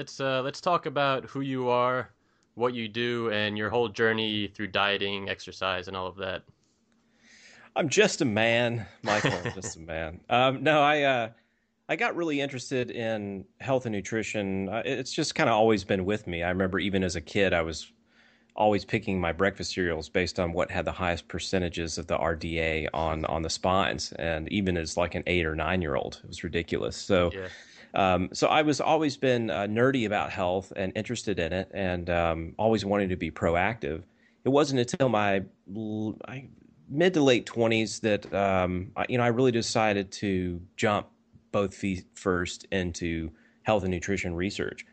right, Matt. So let's uh, let's talk about who you are, what you do, and your whole journey through dieting, exercise, and all of that. I'm just a man, Michael. I'm just a man. Um, no, I uh, I got really interested in health and nutrition. Uh, it's just kind of always been with me. I remember even as a kid, I was always picking my breakfast cereals based on what had the highest percentages of the RDA on on the spines, and even as like an eight or nine year old, it was ridiculous. So. Yeah. Um, so I was always been uh, nerdy about health and interested in it, and um, always wanting to be proactive. It wasn't until my mid to late twenties that um, I, you know I really decided to jump both feet first into health and nutrition research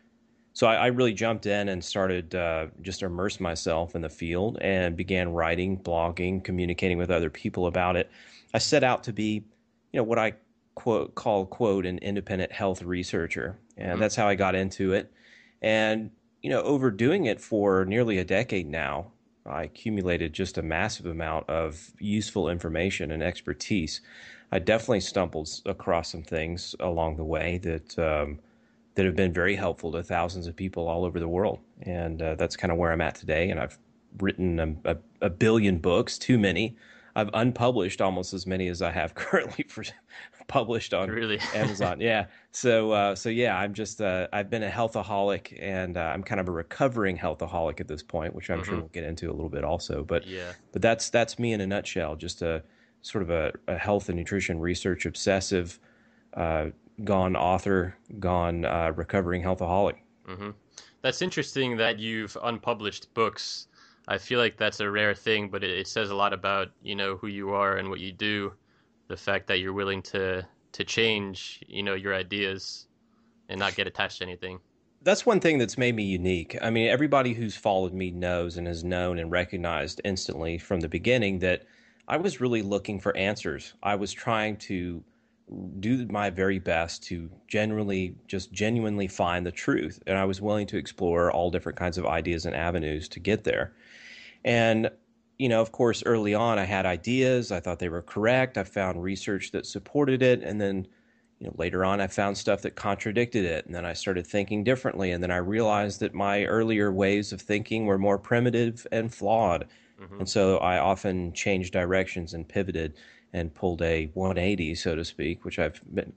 so I, I, really jumped in and started uh, just immerse myself in the field and began writing, blogging, communicating with other people about it. I set out to be, you know, what I quote call quote an independent health researcher, and mm-hmm. that's how I got into it. And you know, overdoing it for nearly a decade now, I accumulated just a massive amount of useful information and expertise. I definitely stumbled across some things along the way that. Um, that have been very helpful to thousands of people all over the world. And uh, that's kind of where I'm at today. And I've written a, a, a, billion books, too many. I've unpublished almost as many as I have currently for published on really? Amazon. Yeah. So uh, so yeah, I'm just uh, I've been a healthaholic, and uh, I'm kind of a recovering healthaholic at this point, which I'm mm-hmm. sure we'll get into a little bit also. But yeah, but that's that's me in a nutshell. Just a sort of a, a health and nutrition research obsessive. Uh, gone author, gone uh, recovering healthaholic. Mm-hmm. That's interesting that you've unpublished books. I feel like that's a rare thing, but it, it, says a lot about you know who you are and what you do. The fact that you're willing to to change, you know, your ideas and not get attached to anything. That's one thing that's made me unique. I mean, everybody who's followed me knows and has known and recognized instantly from the beginning that I was really looking for answers. I was trying to do my very best to genuinely just genuinely find the truth and i was willing to explore all different kinds of ideas and avenues to get there and you know of course early on i had ideas. I thought they were correct. I found research that supported it. And then you know later on i found stuff that contradicted it. And then i started thinking differently. And then i realized that my earlier ways of thinking were more primitive and flawed. Mm-hmm. and so i often changed directions and pivoted and pulled a 180, so to speak, which I've been,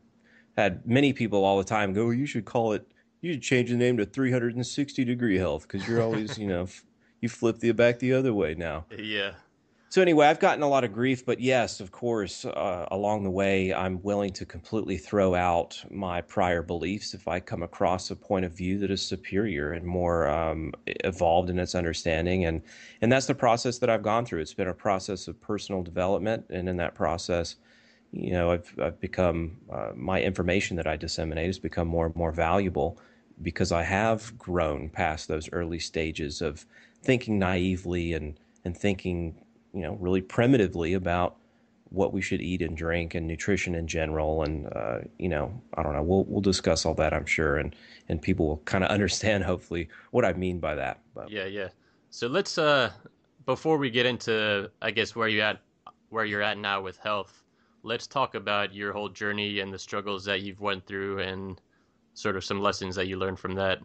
had many people all the time go, you should call it, you should change the name to 360 degree health because you're always, you know, you flip the back the other way now. Yeah. So anyway, I've gotten a lot of grief, but yes, of course, uh, along the way, I'm willing to completely throw out my prior beliefs if I come across a point of view that is superior and more um, evolved in its understanding, and and that's the process that I've gone through. It's been a process of personal development, and in that process, you know, I've I've become uh, my information that I disseminate has become more and more valuable because I have grown past those early stages of thinking naively and and thinking you know, really primitively about what we should eat and drink and nutrition in general. And, uh, you know, I don't know, we'll, we'll discuss all that, I'm sure. And, and people will kind of understand, hopefully, what I mean by that. But. Yeah, yeah. So let's, uh, before we get into, I guess, where you at, where you're at now with health, let's talk about your whole journey and the struggles that you've went through and sort of some lessons that you learned from that.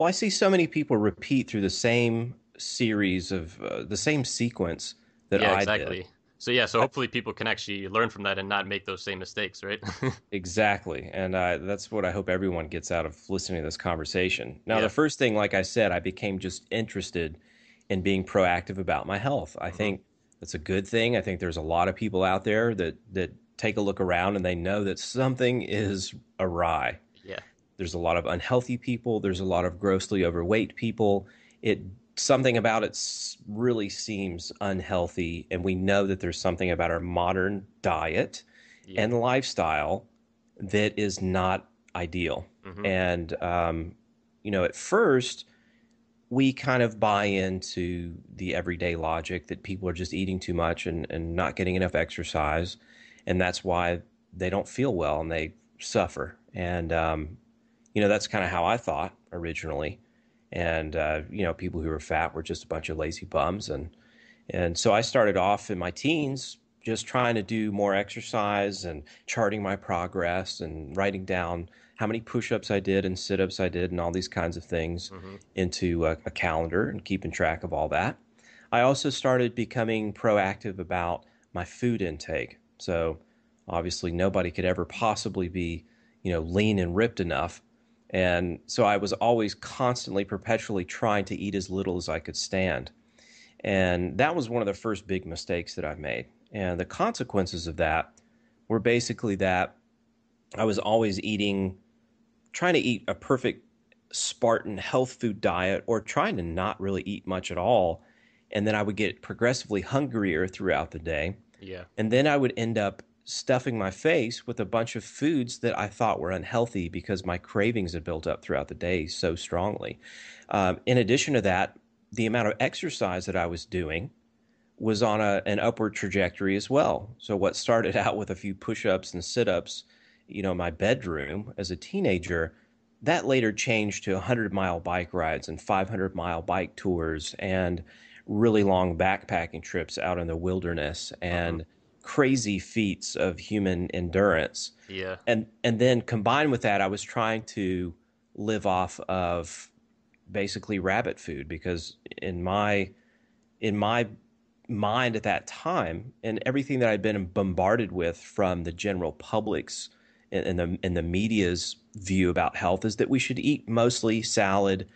Well, I see so many people repeat through the same series of uh, the same sequence that yeah, I exactly. did. So yeah, so hopefully people can actually learn from that and not make those same mistakes, right? exactly, and uh, that's what I hope everyone gets out of listening to this conversation. Now, yeah. the first thing, like I said, I became just interested in being proactive about my health. I mm-hmm. think that's a good thing. I think there's a lot of people out there that that take a look around and they know that something is awry. There's a lot of unhealthy people. There's a lot of grossly overweight people. It something about it really seems unhealthy, and we know that there's something about our modern diet yeah. and lifestyle that is not ideal. Mm-hmm. And um, you know, at first, we kind of buy into the everyday logic that people are just eating too much and, and not getting enough exercise, and that's why they don't feel well and they suffer. And um, you know, that's kind of how I thought originally and uh, you know people who were fat were just a bunch of lazy bums and and so I started off in my teens just trying to do more exercise and charting my progress and writing down how many push-ups I did and sit-ups I did and all these kinds of things mm-hmm. into a, a calendar and keeping track of all that. I also started becoming proactive about my food intake. So obviously nobody could ever possibly be, you know, lean and ripped enough. And so I was always constantly perpetually trying to eat as little as I could stand. And that was one of the first big mistakes that I made. And the consequences of that were basically that I was always eating trying to eat a perfect Spartan health food diet or trying to not really eat much at all. And then I would get progressively hungrier throughout the day. Yeah. And then I would end up stuffing my face with a bunch of foods that I thought were unhealthy because my cravings had built up throughout the day so strongly. Um, in addition to that, the amount of exercise that I was doing was on a, an upward trajectory as well. So, what started out with a few push ups and sit ups you know, my bedroom as a teenager, that later changed to 100 mile bike rides and 500 mile bike tours and really long backpacking trips out in the wilderness and uh-huh. Crazy feats of human endurance. Yeah. And and then combined with that I was trying to live off of basically rabbit food because in my in my mind at that time and everything that I'd been bombarded with from the general public's and the in the media's view about health is that we should eat mostly salad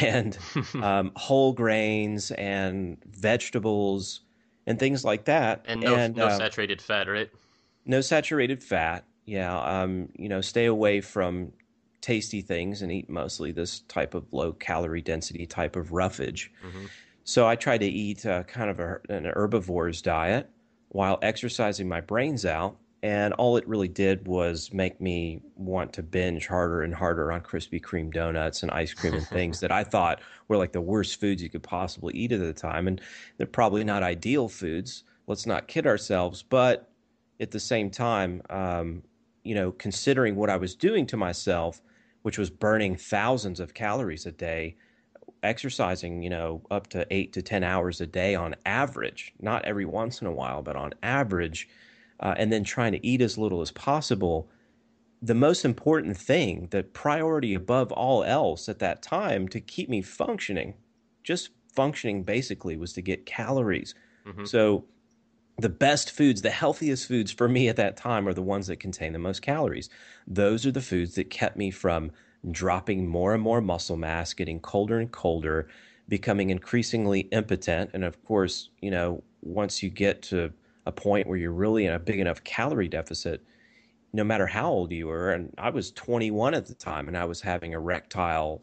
and um, whole grains and vegetables and things like that. And no, and, no uh, saturated fat, right? No saturated fat. Yeah. Um, you know, stay away from tasty things and eat mostly this type of low calorie density type of roughage. Mm-hmm. So I try to eat uh, kind of a, an herbivore's diet while exercising my brains out and all it really did was make me want to binge harder and harder on Krispy Kreme donuts and ice cream and things that I thought were like the worst foods you could possibly eat at the time. And they're probably not ideal foods. Let's not kid ourselves. But at the same time, um, you know, considering what I was doing to myself, which was burning thousands of calories a day, exercising, you know, up to eight to 10 hours a day on average, not every once in a while, but on average uh, and then trying to eat as little as possible, the most important thing, the priority above all else at that time to keep me functioning, just functioning basically, was to get calories. Mm-hmm. So the best foods, the healthiest foods for me at that time are the ones that contain the most calories. Those are the foods that kept me from dropping more and more muscle mass, getting colder and colder, becoming increasingly impotent. And of course, you know, once you get to a point where you're really in a big enough calorie deficit, no matter how old you were. And I was 21 at the time, and I was having erectile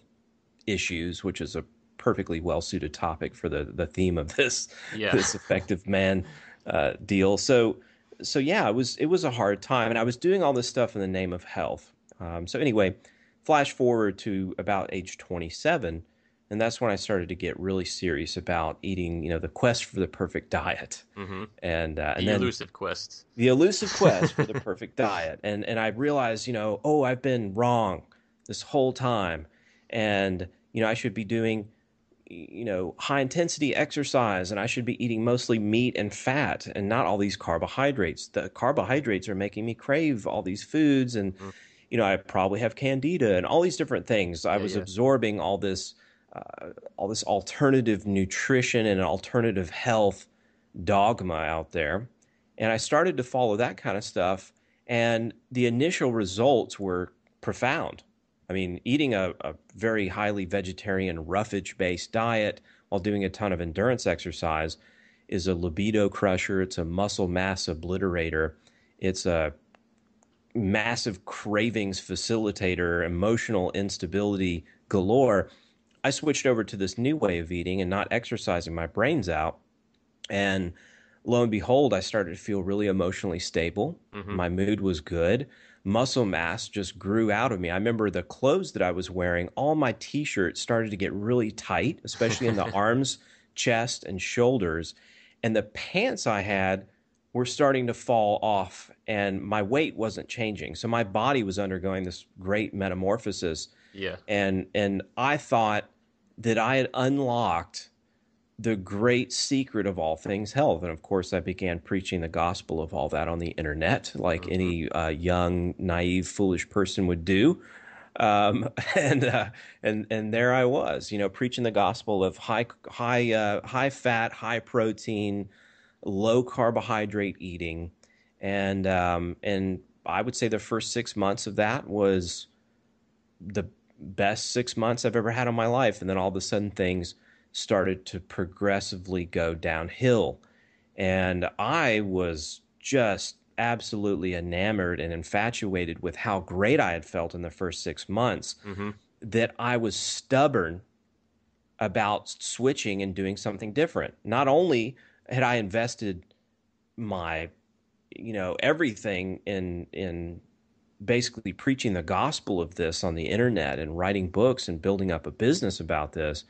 issues, which is a perfectly well suited topic for the the theme of this yeah. this effective man uh, deal. So so yeah, it was it was a hard time, and I was doing all this stuff in the name of health. Um, so anyway, flash forward to about age 27 and that's when I started to get really serious about eating. You know, the quest for the perfect diet, mm-hmm. and uh, and the then elusive quest, the elusive quest for the perfect diet, and and I realized, you know, oh, I've been wrong this whole time, and you know, I should be doing you know high intensity exercise and i should be eating mostly meat and fat and not all these carbohydrates the carbohydrates are making me crave all these foods and mm. you know i probably have candida and all these different things i was yeah. absorbing all this uh, all this alternative nutrition and alternative health dogma out there. And I started to follow that kind of stuff. And the initial results were profound. I mean, eating a, a very highly vegetarian, roughage based diet while doing a ton of endurance exercise is a libido crusher. It's a muscle mass obliterator. It's a massive cravings facilitator, emotional instability galore. I switched over to this new way of eating and not exercising my brains out. And lo and behold, I started to feel really emotionally stable. Mm-hmm. My mood was good. Muscle mass just grew out of me. I remember the clothes that I was wearing, all my t shirts started to get really tight, especially in the arms, chest, and shoulders. And the pants I had were starting to fall off, and my weight wasn't changing. So my body was undergoing this great metamorphosis yeah. And and I thought that I had unlocked the great secret of all things health. And of course, I began preaching the gospel of all that on the internet, like mm-hmm. any uh, young, naive, foolish person would do. Um, and uh, and and there I was, you know, preaching the gospel of high high uh, high fat, high protein, low carbohydrate eating, and um, and I would say the first six months of that was the best six months I've ever had in my life. And then all of a sudden things started to progressively go downhill. And I was just absolutely enamored and infatuated with how great I had felt in the first six months mm-hmm. that I was stubborn about switching and doing something different. Not only had I invested my, you know, everything in in basically preaching the gospel of this on the internet and writing books and building up a business about this,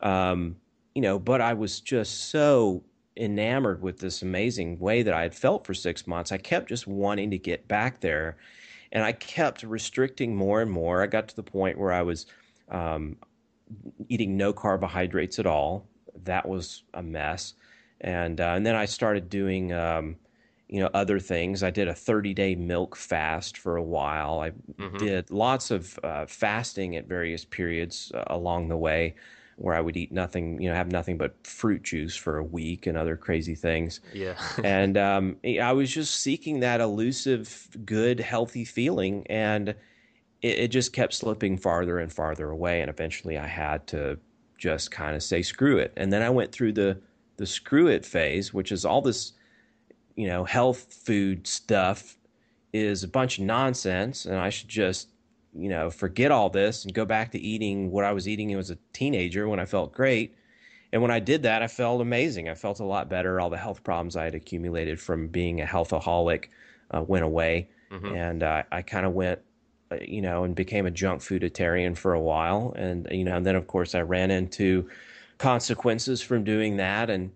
um, you know, but I was just so enamored with this amazing way that I had felt for six months. I kept just wanting to get back there. And I kept restricting more and more. I got to the point where I was um, eating no carbohydrates at all. That was a mess. And, uh, and then I started doing, um, you know, other things. I did a 30 day milk fast for a while. I mm-hmm. did lots of uh, fasting at various periods uh, along the way where I would eat nothing, you know, have nothing but fruit juice for a week and other crazy things. Yeah. and um, I was just seeking that elusive, good, healthy feeling, and it, it, just kept slipping farther and farther away. And eventually, I had to just kind of say screw it. And then I went through the the screw it phase, which is all this, you know, health food stuff is a bunch of nonsense, and I should just you know, forget all this and go back to eating what I was eating as a teenager when I felt great. And when I did that, I felt amazing. I felt a lot better. All the health problems I had accumulated from being a healthaholic uh, went away. Mm-hmm. And uh, I kind of went, uh, you know, and became a junk fooditarian for a while. And, you know, and then of course I ran into consequences from doing that. And,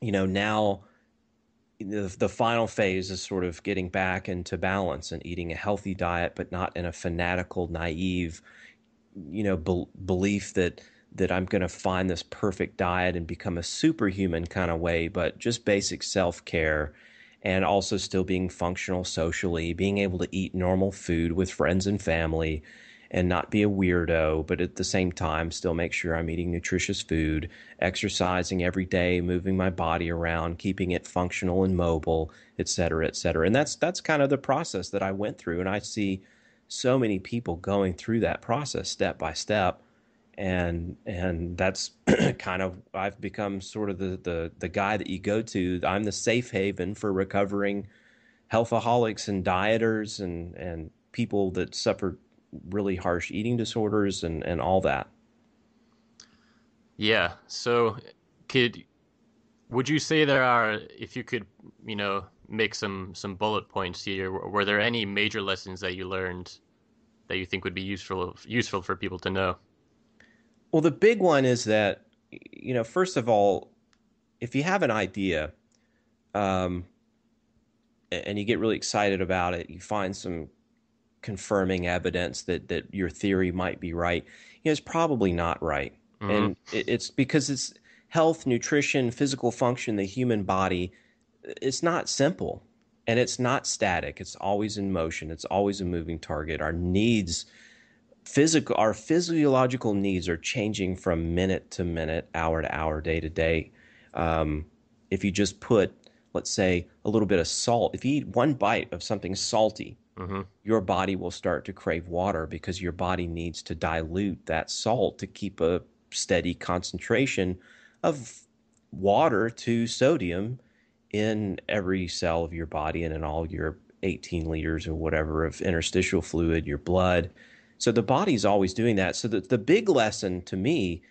you know, now the, the final phase is sort of getting back into balance and eating a healthy diet, but not in a fanatical, naive, you know, be- belief that that I'm going to find this perfect diet and become a superhuman kind of way, but just basic self care and also still being functional socially, being able to eat normal food with friends and family, and not be a weirdo, but at the same time, still make sure I'm eating nutritious food, exercising every day, moving my body around, keeping it functional and mobile, et cetera, et cetera. And that's that's kind of the process that I went through, and I see so many people going through that process step by step, and and that's kind of I've become sort of the the the guy that you go to. I'm the safe haven for recovering healthaholics and dieters and and people that suffer really harsh eating disorders and, and all that. Yeah. So, could would you say there are, if you could, you know, make some some bullet points here, were there any major lessons that you learned that you think would be useful useful for people to know? Well, the big one is that, you know, first of all, if you have an idea, um, and you get really excited about it, you find some confirming evidence that that your theory might be right, you know, it's probably not right. Mm-hmm. And it's because it's health, nutrition, physical function, the human body. It's not simple, and it's not static. It's always in motion. It's always a moving target. Our needs, physical, our physiological needs are changing from minute to minute, hour to hour, day to day. Um, if you just put, let's say, a little bit of salt, if you eat one bite of something salty, mm-hmm. your body will start to crave water because your body needs to dilute that salt to keep a steady concentration of water to sodium in every cell of your body and in all your 18 liters or whatever of interstitial fluid, your blood. So the body's always doing that. So the, the big lesson to me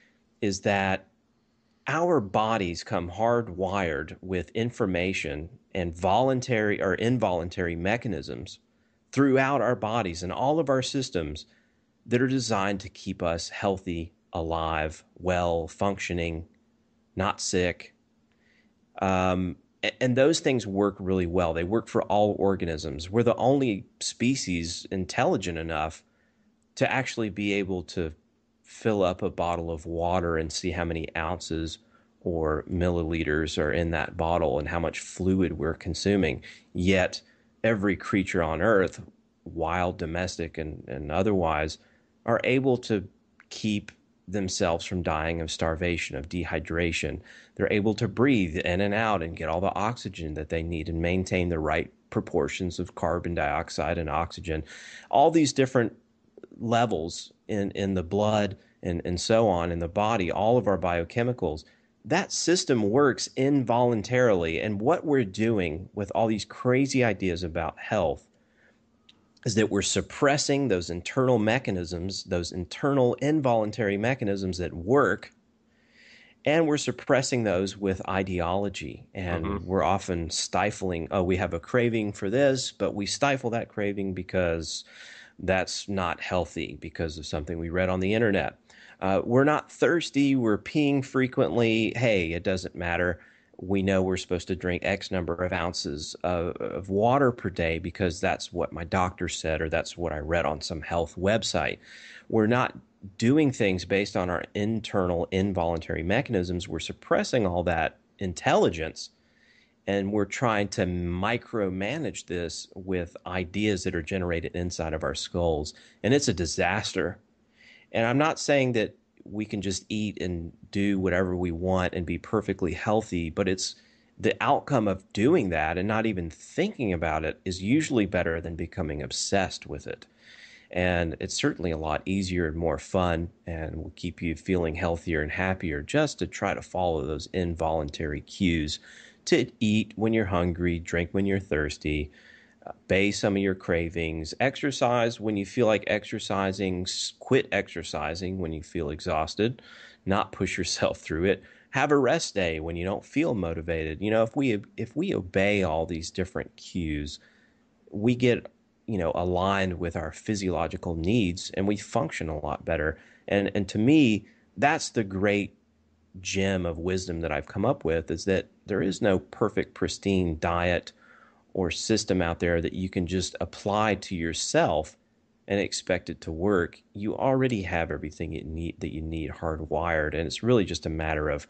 is that our bodies come hardwired with information and voluntary or involuntary mechanisms throughout our bodies and all of our systems that are designed to keep us healthy, alive, well, functioning, not sick. Um, and those things work really well. They work for all organisms. We're the only species intelligent enough to actually be able to fill up a bottle of water and see how many ounces or milliliters are in that bottle and how much fluid we're consuming. Yet, every creature on earth, wild, domestic, and, and otherwise, are able to keep themselves from dying of starvation, of dehydration. They're able to breathe in and out and get all the oxygen that they need and maintain the right proportions of carbon dioxide and oxygen. All these different levels in, in the blood and, and so on in the body, all of our biochemicals that system works involuntarily. And what we're doing with all these crazy ideas about health is that we're suppressing those internal mechanisms, those internal involuntary mechanisms that work, and we're suppressing those with ideology. And mm-hmm. we're often stifling, oh, we have a craving for this, but we stifle that craving because that's not healthy because of something we read on the internet. Uh, we're not thirsty. We're peeing frequently. Hey, it doesn't matter. We know we're supposed to drink X number of ounces of, of water per day because that's what my doctor said or that's what I read on some health website. We're not doing things based on our internal involuntary mechanisms. We're suppressing all that intelligence and we're trying to micromanage this with ideas that are generated inside of our skulls. And it's a disaster. And I'm not saying that we can just eat and do whatever we want and be perfectly healthy, but it's the outcome of doing that and not even thinking about it is usually better than becoming obsessed with it. And it's certainly a lot easier and more fun and will keep you feeling healthier and happier just to try to follow those involuntary cues to eat when you're hungry, drink when you're thirsty, bay some of your cravings, exercise when you feel like exercising, quit exercising when you feel exhausted, not push yourself through it. Have a rest day when you don't feel motivated. You know, if we if we obey all these different cues, we get you know aligned with our physiological needs and we function a lot better. And and to me, that's the great gem of wisdom that I've come up with is that there is no perfect pristine diet or system out there that you can just apply to yourself and expect it to work, you already have everything you need that you need hardwired, and it's really just a matter of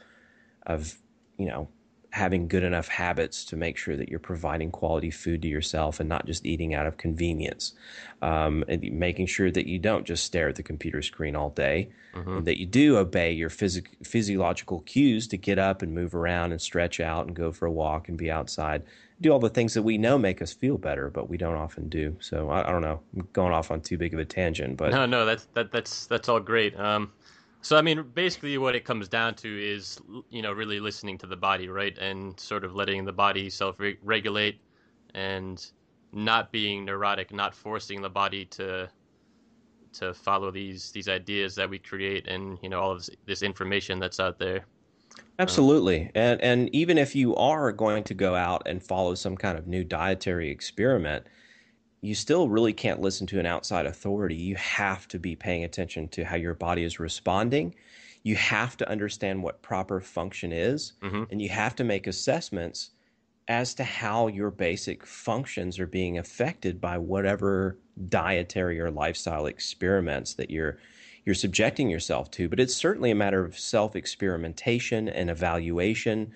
of you know having good enough habits to make sure that you're providing quality food to yourself and not just eating out of convenience. Um, and making sure that you don't just stare at the computer screen all day, mm-hmm. that you do obey your phys- physiological cues to get up and move around and stretch out and go for a walk and be outside. Do all the things that we know make us feel better, but we don't often do. So I, I don't know. I'm going off on too big of a tangent, but no, no, that's that, that's that's all great. Um, so I mean, basically, what it comes down to is, you know, really listening to the body, right, and sort of letting the body self-regulate, and not being neurotic, not forcing the body to to follow these these ideas that we create, and you know, all of this, this information that's out there. Absolutely, and and even if you are going to go out and follow some kind of new dietary experiment, you still really can't listen to an outside authority. You have to be paying attention to how your body is responding. You have to understand what proper function is, mm-hmm. and you have to make assessments as to how your basic functions are being affected by whatever dietary or lifestyle experiments that you're you're subjecting yourself to. But it's certainly a matter of self experimentation and evaluation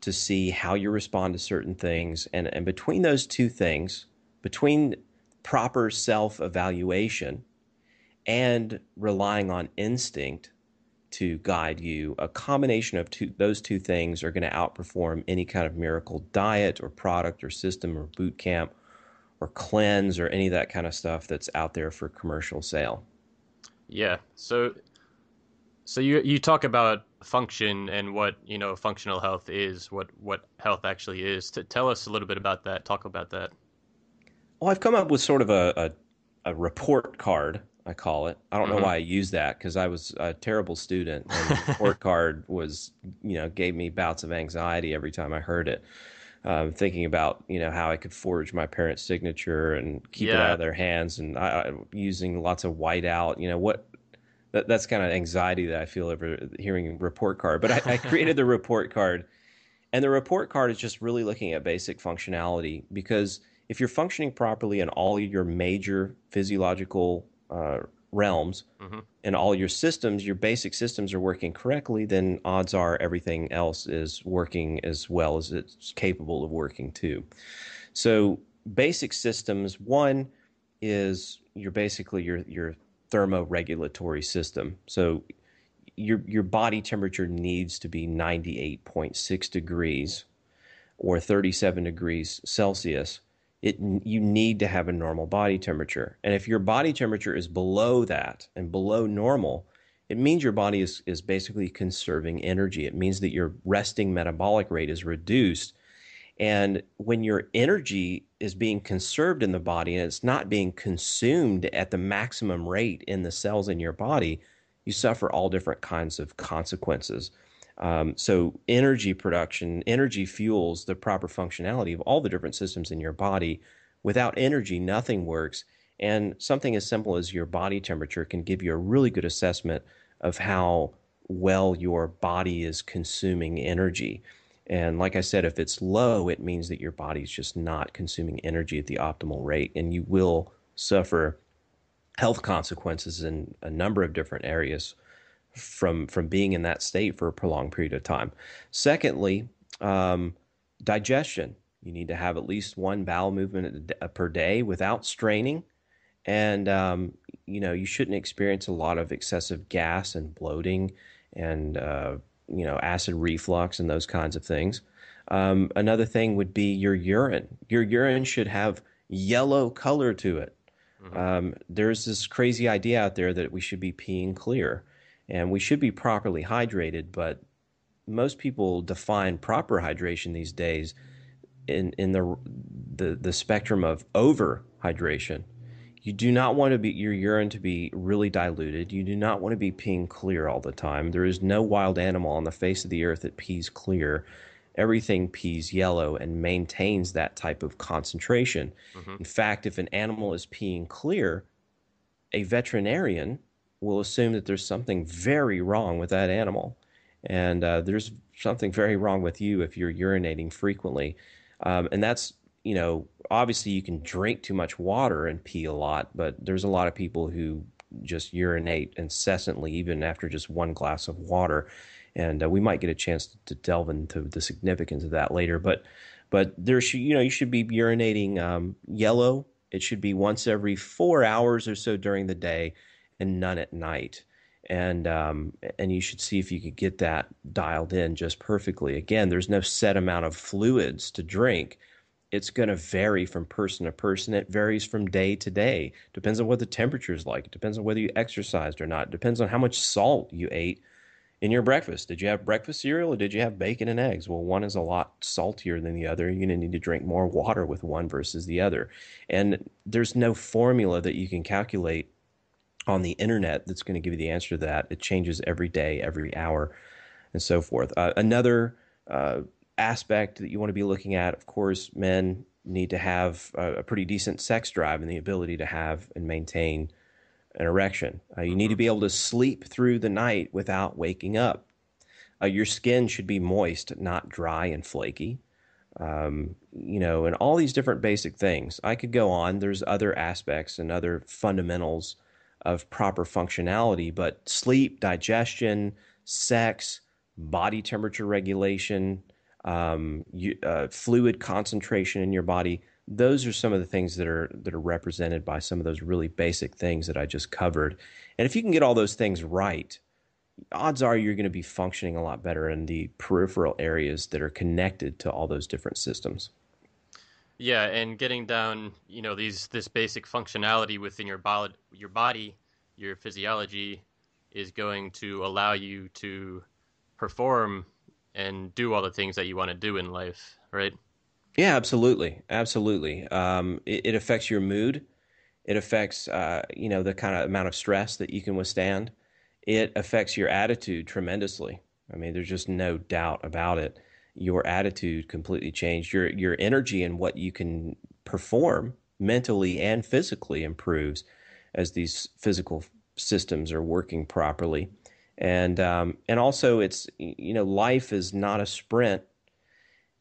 to see how you respond to certain things. And, and between those two things, between proper self evaluation and relying on instinct to guide you, a combination of two, those two things are going to outperform any kind of miracle diet or product or system or boot camp or cleanse or any of that kind of stuff that's out there for commercial sale. Yeah. So so you you talk about function and what, you know, functional health is, what what health actually is. To tell us a little bit about that. Talk about that. Well, I've come up with sort of a, a, a report card, I call it. I don't mm-hmm. know why I use that because I was a terrible student. And the report card was, you know, gave me bouts of anxiety every time I heard it. Um, thinking about you know how I could forge my parents' signature and keep yeah. it out of their hands, and I, using lots of whiteout. You know what? That, that's kind of anxiety that I feel over hearing report card. But I, I created the report card, and the report card is just really looking at basic functionality because if you're functioning properly in all your major physiological uh, realms mm-hmm. and all your systems, your basic systems are working correctly, then odds are everything else is working as well as it's capable of working too. So basic systems, one is you're basically your your thermoregulatory system. So your your body temperature needs to be 98.6 degrees or 37 degrees Celsius. It you need to have a normal body temperature. And if your body temperature is below that and below normal, it means your body is, is basically conserving energy. It means that your resting metabolic rate is reduced. And when your energy is being conserved in the body and it's not being consumed at the maximum rate in the cells in your body, you suffer all different kinds of consequences. Um, so, energy production, energy fuels the proper functionality of all the different systems in your body. Without energy, nothing works. And something as simple as your body temperature can give you a really good assessment of how well your body is consuming energy. And like I said, if it's low, it means that your body's just not consuming energy at the optimal rate, and you will suffer health consequences in a number of different areas from from being in that state for a prolonged period of time. Secondly, um, digestion. You need to have at least one bowel movement per day without straining, and um, you know you shouldn't experience a lot of excessive gas and bloating and uh, you know acid reflux and those kinds of things. Um, another thing would be your urine. Your urine should have yellow color to it. Mm-hmm. Um, there's this crazy idea out there that we should be peeing clear and we should be properly hydrated, but most people define proper hydration these days in, in the, the, the spectrum of over hydration. You do not want to be your urine to be really diluted. You do not want to be peeing clear all the time. There is no wild animal on the face of the earth that pees clear everything pees yellow and maintains that type of concentration. Mm-hmm. In fact, if an animal is peeing clear, a veterinarian will assume that there's something very wrong with that animal. And uh, there's something very wrong with you if you're urinating frequently. Um, and that's, you know, obviously you can drink too much water and pee a lot, but there's a lot of people who just urinate incessantly, even after just one glass of water and uh, we might get a chance to delve into the significance of that later. But but there should you know you should be urinating um, yellow. It should be once every four hours or so during the day, and none at night. And um, and you should see if you could get that dialed in just perfectly. Again, there's no set amount of fluids to drink it's going to vary from person to person. It varies from day to day. Depends on what the temperature is like. It depends on whether you exercised or not. It depends on how much salt you ate in your breakfast. Did you have breakfast cereal or did you have bacon and eggs? Well, one is a lot saltier than the other. You're going to need to drink more water with one versus the other. And there's no formula that you can calculate on the internet that's going to give you the answer to that. It changes every day, every hour, and so forth. Uh, another uh, aspect that you want to be looking at, of course, men need to have a, a pretty decent sex drive and the ability to have and maintain an erection. Uh, you need to be able to sleep through the night without waking up. Uh, your skin should be moist, not dry and flaky. Um, you know, and all these different basic things. I could go on. There's other aspects and other fundamentals of proper functionality, but sleep, digestion, sex, body temperature regulation, um, you, uh, fluid concentration in your body those are some of the things that are that are represented by some of those really basic things that I just covered. And if you can get all those things right, odds are you're going to be functioning a lot better in the peripheral areas that are connected to all those different systems. Yeah, and getting down, you know, these this basic functionality within your body, your body, your physiology is going to allow you to perform and do all the things that you want to do in life, right? Yeah, absolutely, absolutely. Um, it, it, affects your mood. It affects, uh, you know, the kind of amount of stress that you can withstand. It affects your attitude tremendously. I mean, there's just no doubt about it. Your attitude completely changed. Your your energy and what you can perform mentally and physically improves as these physical systems are working properly. And um, and also, it's you know, life is not a sprint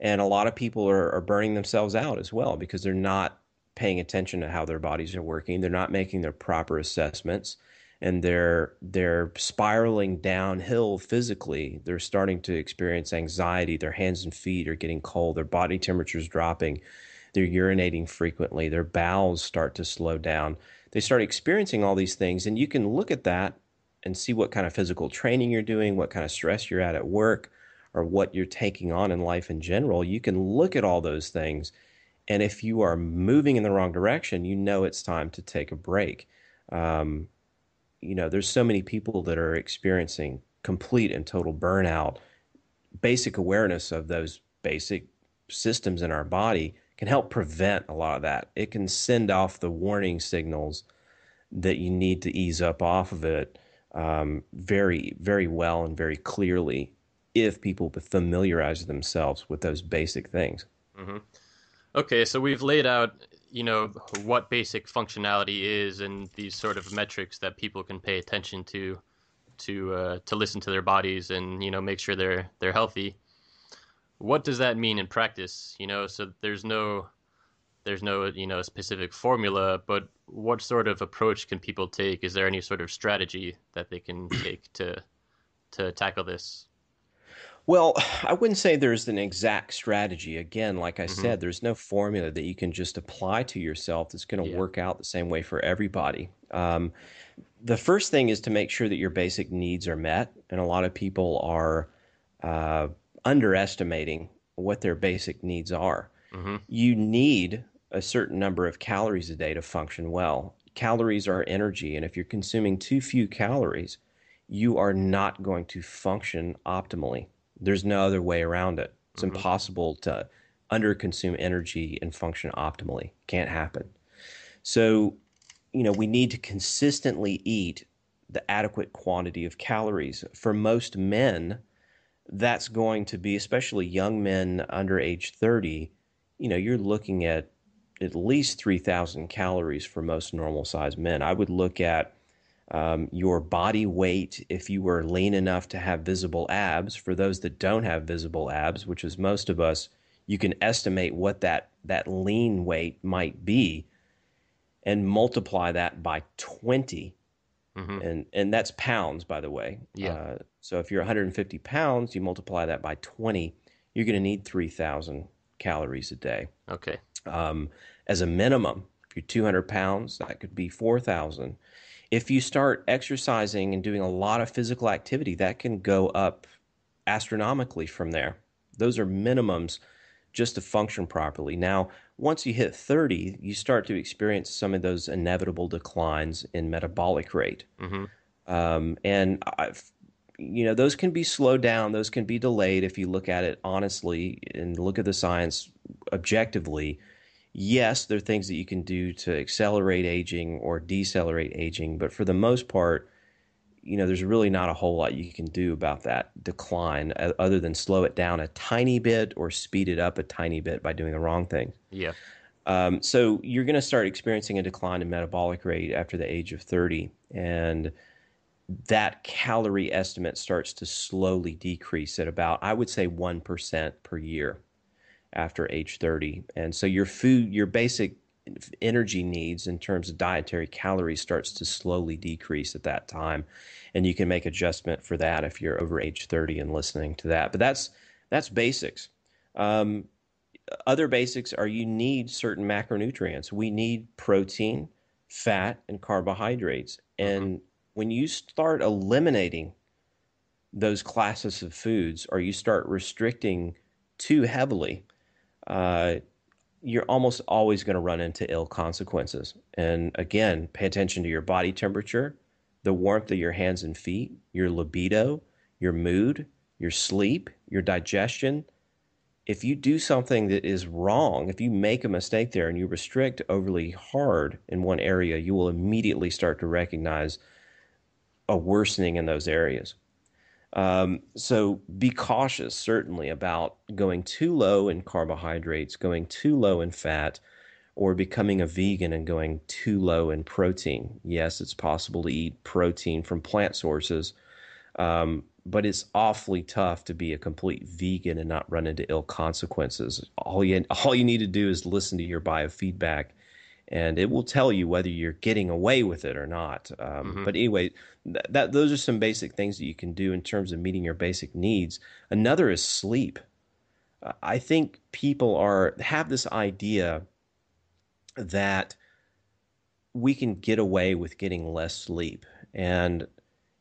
and a lot of people are, are burning themselves out as well because they're not paying attention to how their bodies are working. They're not making their proper assessments. And they're they're spiraling downhill physically. They're starting to experience anxiety. Their hands and feet are getting cold. Their body temperature is dropping. They're urinating frequently. Their bowels start to slow down. They start experiencing all these things, and you can look at that and see what kind of physical training you're doing, what kind of stress you're at at work, or what you're taking on in life in general. You can look at all those things, and if you are moving in the wrong direction, you know it's time to take a break. Um, you know, there's so many people that are experiencing complete and total burnout. Basic awareness of those basic systems in our body can help prevent a lot of that. It can send off the warning signals that you need to ease up off of it um, very, very well and very clearly if people familiarize themselves with those basic things. Mm-hmm. Okay, so we've laid out you know what basic functionality is and these sort of metrics that people can pay attention to to uh, to listen to their bodies and you know make sure they're they're healthy. What does that mean in practice? You know so there's no there's no you know specific formula but what sort of approach can people take? Is there any sort of strategy that they can take to to tackle this well, I wouldn't say there's an exact strategy. Again, like I mm-hmm. said, there's no formula that you can just apply to yourself that's going to yeah. work out the same way for everybody. Um, the first thing is to make sure that your basic needs are met, and a lot of people are uh, underestimating what their basic needs are. Mm-hmm. You need a certain number of calories a day to function well. Calories are energy, and if you're consuming too few calories, you are not going to function optimally. There's no other way around it. It's mm-hmm. impossible to underconsume energy and function optimally. Can't happen. So, you know, we need to consistently eat the adequate quantity of calories. For most men, that's going to be, especially young men under age 30, you know, you're looking at at least 3,000 calories for most normal sized men. I would look at um, your body weight if you were lean enough to have visible abs. For those that don't have visible abs, which is most of us, you can estimate what that, that lean weight might be and multiply that by 20. Mm-hmm. And, and that's pounds, by the way. Yeah. Uh, so if you're 150 pounds, you multiply that by 20, you're going to need 3,000 calories a day. Okay. Um, as a minimum, if you're 200 pounds, that could be 4,000 if you start exercising and doing a lot of physical activity, that can go up astronomically from there. Those are minimums just to function properly. Now, once you hit 30, you start to experience some of those inevitable declines in metabolic rate. Mm-hmm. Um, and I've, you know, those can be slowed down, those can be delayed if you look at it honestly and look at the science objectively yes, there are things that you can do to accelerate aging or decelerate aging, but for the most part, you know, there's really not a whole lot you can do about that decline other than slow it down a tiny bit or speed it up a tiny bit by doing the wrong thing. Yeah. Um, so you're going to start experiencing a decline in metabolic rate after the age of 30. And that calorie estimate starts to slowly decrease at about, I would say, 1% per year after age 30. And so your food, your basic energy needs in terms of dietary calories starts to slowly decrease at that time. And you can make adjustment for that if you're over age 30 and listening to that. But that's that's basics. Um, other basics are you need certain macronutrients. We need protein, fat, and carbohydrates. Mm-hmm. And mm-hmm. when you start eliminating those classes of foods or you start restricting too heavily, uh, you're almost always going to run into ill consequences. And again, pay attention to your body temperature, the warmth of your hands and feet, your libido, your mood, your sleep, your digestion. If you do something that is wrong, if you make a mistake there and you restrict overly hard in one area, you will immediately start to recognize a worsening in those areas. Um, so be cautious, certainly, about going too low in carbohydrates, going too low in fat, or becoming a vegan and going too low in protein. Yes, it's possible to eat protein from plant sources, um, but it's awfully tough to be a complete vegan and not run into ill consequences. All you all you need to do is listen to your biofeedback and it will tell you whether you're getting away with it or not. Um, mm-hmm. But anyway, th- that those are some basic things that you can do in terms of meeting your basic needs. Another is sleep. I think people are have this idea that we can get away with getting less sleep, and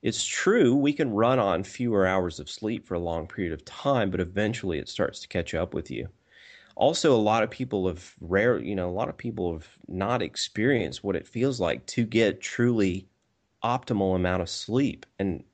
it's true we can run on fewer hours of sleep for a long period of time, but eventually it starts to catch up with you also a lot of people have rare you know a lot of people have not experienced what it feels like to get truly optimal amount of sleep and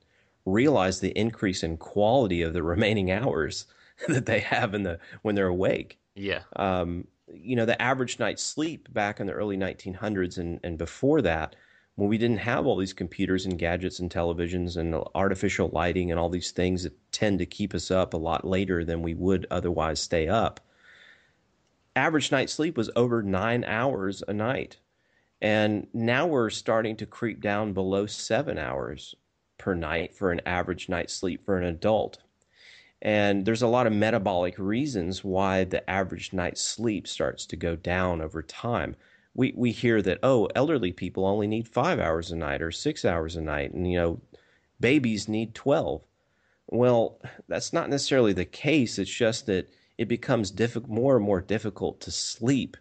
realize the increase in quality of the remaining hours that they have in the when they're awake. Yeah. Um, you know the average night's sleep back in the early 1900s and, and before that when we didn't have all these computers and gadgets and televisions and artificial lighting and all these things that tend to keep us up a lot later than we would otherwise stay up average night sleep was over nine hours a night. And now we're starting to creep down below seven hours per night for an average night's sleep for an adult. And there's a lot of metabolic reasons why the average night's sleep starts to go down over time. We, we hear that, oh, elderly people only need five hours a night or six hours a night, and, you know, babies need 12. Well, that's not necessarily the case. It's just that it becomes diffi- more and more difficult to sleep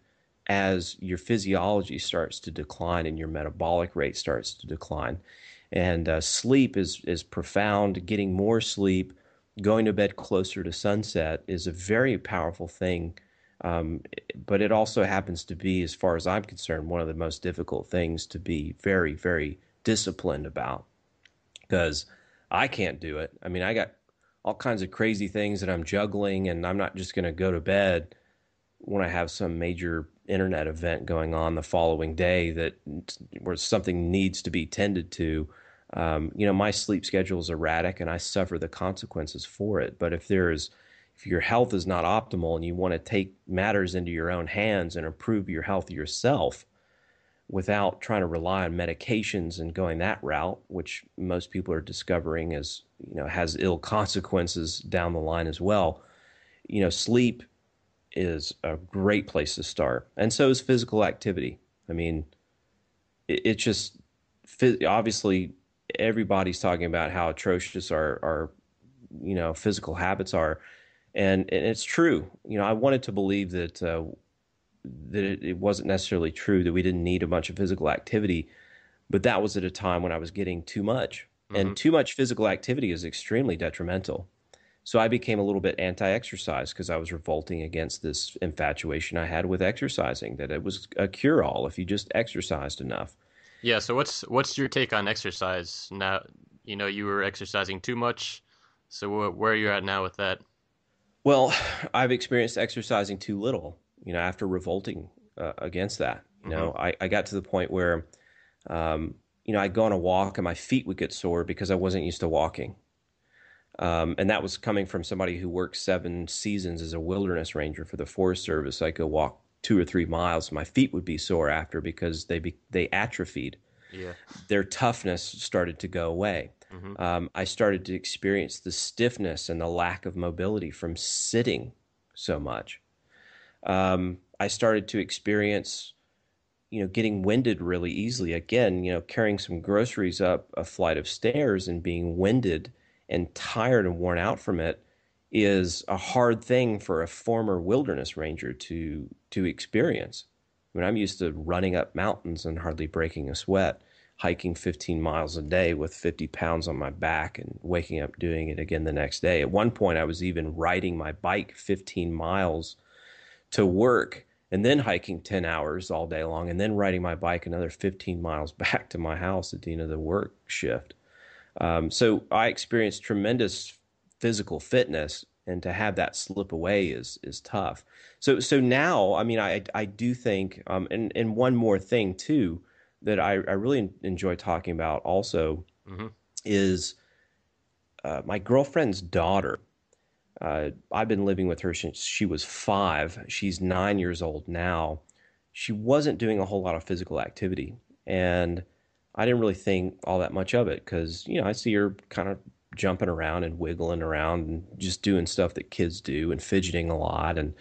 as your physiology starts to decline and your metabolic rate starts to decline. And uh, sleep is is profound. Getting more sleep, going to bed closer to sunset is a very powerful thing. Um, but it also happens to be, as far as I'm concerned, one of the most difficult things to be very, very disciplined about because I can't do it. I mean, I got all kinds of crazy things that I'm juggling, and I'm not just going to go to bed when I have some major internet event going on the following day that where something needs to be tended to. Um, you know, my sleep schedule is erratic, and I suffer the consequences for it. But if there is if your health is not optimal and you want to take matters into your own hands and improve your health yourself, without trying to rely on medications and going that route, which most people are discovering is you know has ill consequences down the line as well. You know, sleep is a great place to start, and so is physical activity. I mean, it, just obviously everybody's talking about how atrocious our our you know physical habits are, and, and it's true. You know, I wanted to believe that. Uh, that it, it wasn't necessarily true that we didn't need a bunch of physical activity, but that was at a time when I was getting too much. Mm-hmm. And too much physical activity is extremely detrimental. So I became a little bit anti exercise because I was revolting against this infatuation I had with exercising, that it was a cure all if you just exercised enough. Yeah, so what's what's your take on exercise now? You know, you were exercising too much. So where are you at now with that? Well, I've experienced exercising too little you know, after revolting uh, against that. You mm-hmm. know, I, I got to the point where, um, you know, I'd go on a walk and my feet would get sore because I wasn't used to walking. Um, and that was coming from somebody who worked seven seasons as a wilderness ranger for the Forest Service. I could walk two or three miles. My feet would be sore after because they be, they atrophied. Yeah. Their toughness started to go away. Mm-hmm. Um, I started to experience the stiffness and the lack of mobility from sitting so much um, I started to experience, you know, getting winded really easily. Again, you know, carrying some groceries up a flight of stairs and being winded and tired and worn out from it is a hard thing for a former wilderness ranger to to experience. I mean, I'm used to running up mountains and hardly breaking a sweat, hiking 15 miles a day with 50 pounds on my back and waking up doing it again the next day. At one point, I was even riding my bike 15 miles to work and then hiking 10 hours all day long and then riding my bike another 15 miles back to my house at the end of the work shift. Um, so I experienced tremendous physical fitness and to have that slip away is is tough. So so now, I mean, I I do think, um, and and one more thing too that I I really enjoy talking about also mm-hmm. is uh, my girlfriend's daughter uh, I've been living with her since she was five. She's nine years old now. She wasn't doing a whole lot of physical activity, and I didn't really think all that much of it because you know I see her kind of jumping around and wiggling around and just doing stuff that kids do and fidgeting a lot and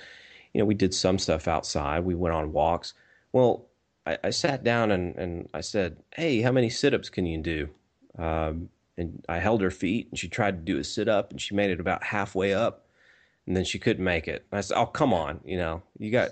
you know we did some stuff outside we went on walks well I, I sat down and, and I said, Hey, how many sit ups can you do? Um, and I held her feet and she tried to do a sit up and she made it about halfway up and then she couldn't make it. I said, Oh, come on. You know, you got,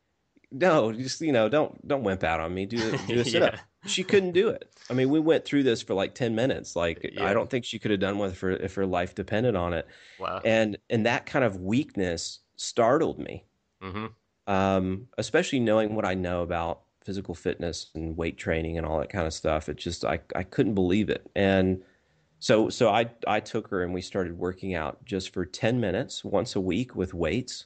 no, just, you know, don't, don't wimp out on me. Do, do a sit up. yeah. She couldn't do it. I mean, we went through this for like 10 minutes. Like, yeah. I don't think she could have done with her if her life depended on it. Wow. And, and that kind of weakness startled me. Mm-hmm. Um, especially knowing what I know about physical fitness and weight training and all that kind of stuff. It just I I couldn't believe it. And so so I I took her and we started working out just for 10 minutes once a week with weights.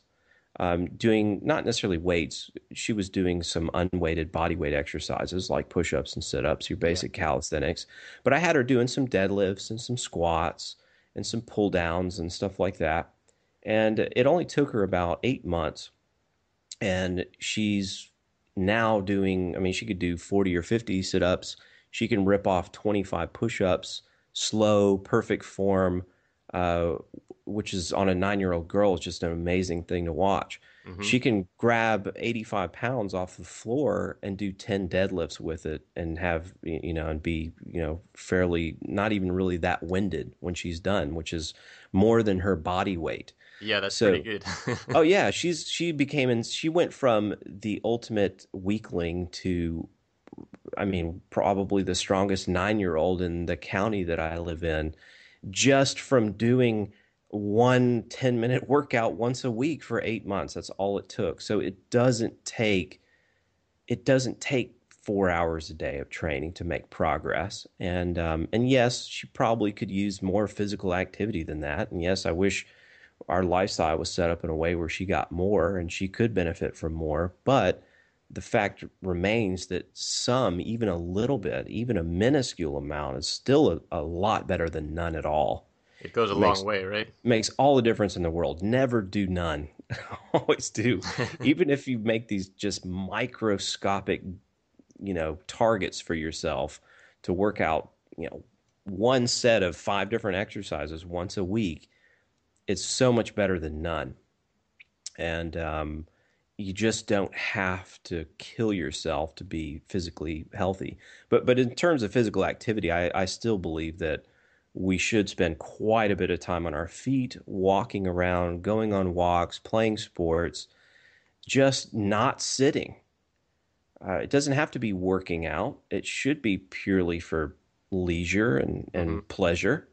Um, doing not necessarily weights. She was doing some unweighted body weight exercises like push ups and sit ups, your basic yeah. calisthenics. But I had her doing some deadlifts and some squats and some pull downs and stuff like that. And it only took her about eight months. And she's now doing, I mean, she could do 40 or 50 sit ups. She can rip off 25 push ups, slow, perfect form, uh, which is on a nine year old girl is just an amazing thing to watch. Mm-hmm. She can grab 85 pounds off the floor and do 10 deadlifts with it and have, you know, and be, you know, fairly not even really that winded when she's done, which is more than her body weight. Yeah, that's so, pretty good. oh yeah, she's she became and she went from the ultimate weakling to I mean, probably the strongest 9-year-old in the county that I live in just from doing one 10 minute workout once a week for 8 months. That's all it took. So it doesn't take it doesn't take four hours a day of training to make progress. And um, and yes, she probably could use more physical activity than that. And yes, I wish our lifestyle was set up in a way where she got more and she could benefit from more. But the fact remains that some, even a little bit, even a minuscule amount, is still a, a lot better than none at all. It goes a it makes, long way, right? Makes all the difference in the world. Never do none. Always do. even if you make these just microscopic, you know, targets for yourself to work out, you know, one set of five different exercises once a week it's so much better than none. And um, you just don't have to kill yourself to be physically healthy. But but in terms of physical activity, I, I still believe that we should spend quite a bit of time on our feet, walking around, going on walks, playing sports, just not sitting. Uh, it doesn't have to be working out. It should be purely for leisure and, and mm-hmm. pleasure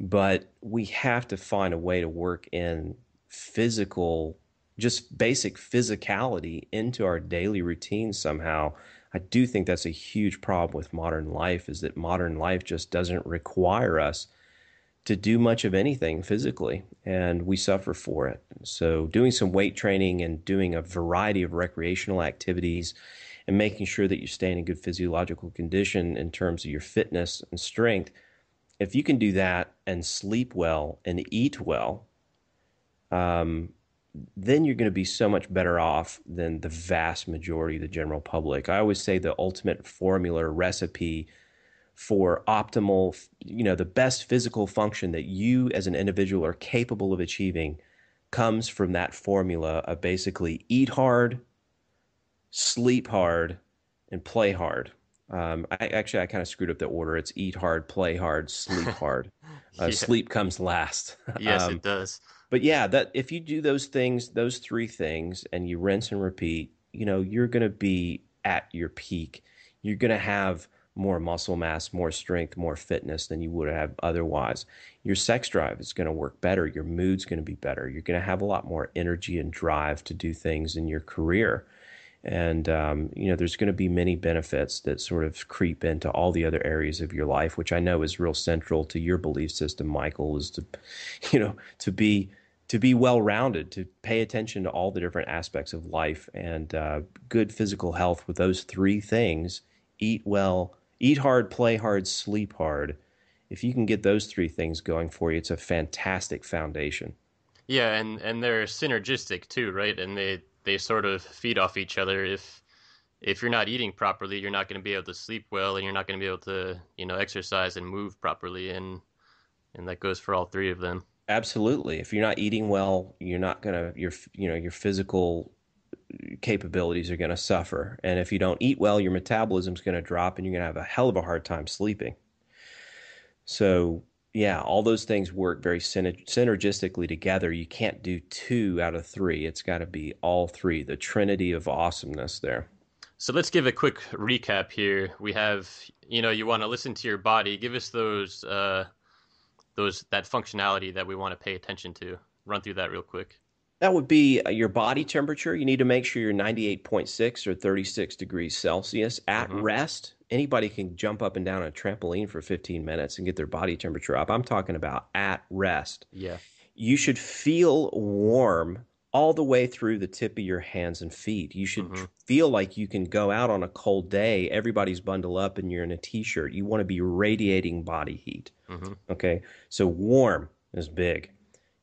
but we have to find a way to work in physical just basic physicality into our daily routine somehow i do think that's a huge problem with modern life is that modern life just doesn't require us to do much of anything physically and we suffer for it. So doing some weight training and doing a variety of recreational activities and making sure that you stay in good physiological condition in terms of your fitness and strength if you can do that and sleep well and eat well, um, then you're going to be so much better off than the vast majority of the general public. I always say the ultimate formula recipe for optimal, you know, the best physical function that you as an individual are capable of achieving comes from that formula of basically eat hard, sleep hard, and play hard. Um, I actually I kind of screwed up the order. It's eat hard, play hard, sleep hard. Uh, yeah. Sleep comes last. yes, um, it does. But yeah, that if you do those things, those three things, and you rinse and repeat, you know, you're going to be at your peak. You're going to have more muscle mass, more strength, more fitness than you would have otherwise. Your sex drive is going to work better. Your mood's going to be better. You're going to have a lot more energy and drive to do things in your career and um, you know there's going to be many benefits that sort of creep into all the other areas of your life which i know is real central to your belief system michael is to you know to be to be well rounded to pay attention to all the different aspects of life and uh, good physical health with those three things eat well eat hard play hard sleep hard if you can get those three things going for you it's a fantastic foundation yeah and and they're synergistic too right and they they sort of feed off each other. If if you're not eating properly, you're not going to be able to sleep well, and you're not going to be able to you know exercise and move properly, and and that goes for all three of them. Absolutely. If you're not eating well, you're not gonna your you know your physical capabilities are going to suffer. And if you don't eat well, your metabolism's going to drop and you're going to have a hell of a hard time sleeping. So, yeah, all those things work very synergistically together. You can't do two out of three. It's got to be all three, the trinity of awesomeness there. So let's give a quick recap here. We have, you know, you want to listen to your body. Give us those, uh, those that functionality that we want to pay attention to. Run through that real quick. That would be uh, your body temperature. You need to make sure you're 98.6 or 36 degrees Celsius at mm-hmm. rest. Anybody can jump up and down a trampoline for 15 minutes and get their body temperature up. I'm talking about at rest. Yeah. You should feel warm all the way through the tip of your hands and feet. You should mm-hmm. feel like you can go out on a cold day. Everybody's bundled up and you're in a t shirt. You want to be radiating body heat. Mm-hmm. Okay. So warm is big.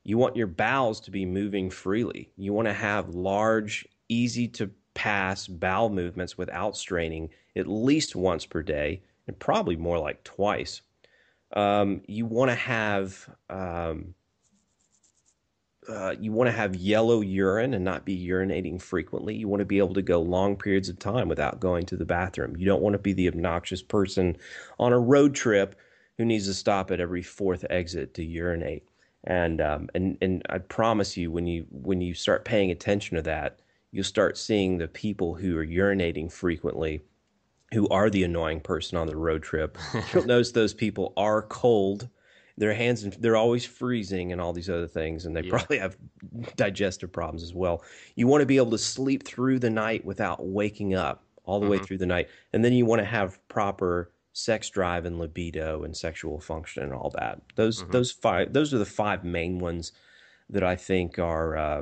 You want your bowels to be moving freely. You want to have large, easy to pass bowel movements without straining at least once per day, and probably more like twice. Um, you want to have um, uh, you want to have yellow urine and not be urinating frequently. You want to be able to go long periods of time without going to the bathroom. You don't want to be the obnoxious person on a road trip who needs to stop at every fourth exit to urinate. And um, and and I promise you, when you when you start paying attention to that, you'll start seeing the people who are urinating frequently, who are the annoying person on the road trip. you'll notice those people are cold. Their hands and they're always freezing and all these other things, and they yeah. probably have digestive problems as well. You want to be able to sleep through the night without waking up all the mm-hmm. way through the night, and then you want to have proper sex drive and libido and sexual function and all that. Those mm-hmm. those five those are the five main ones that I think are uh,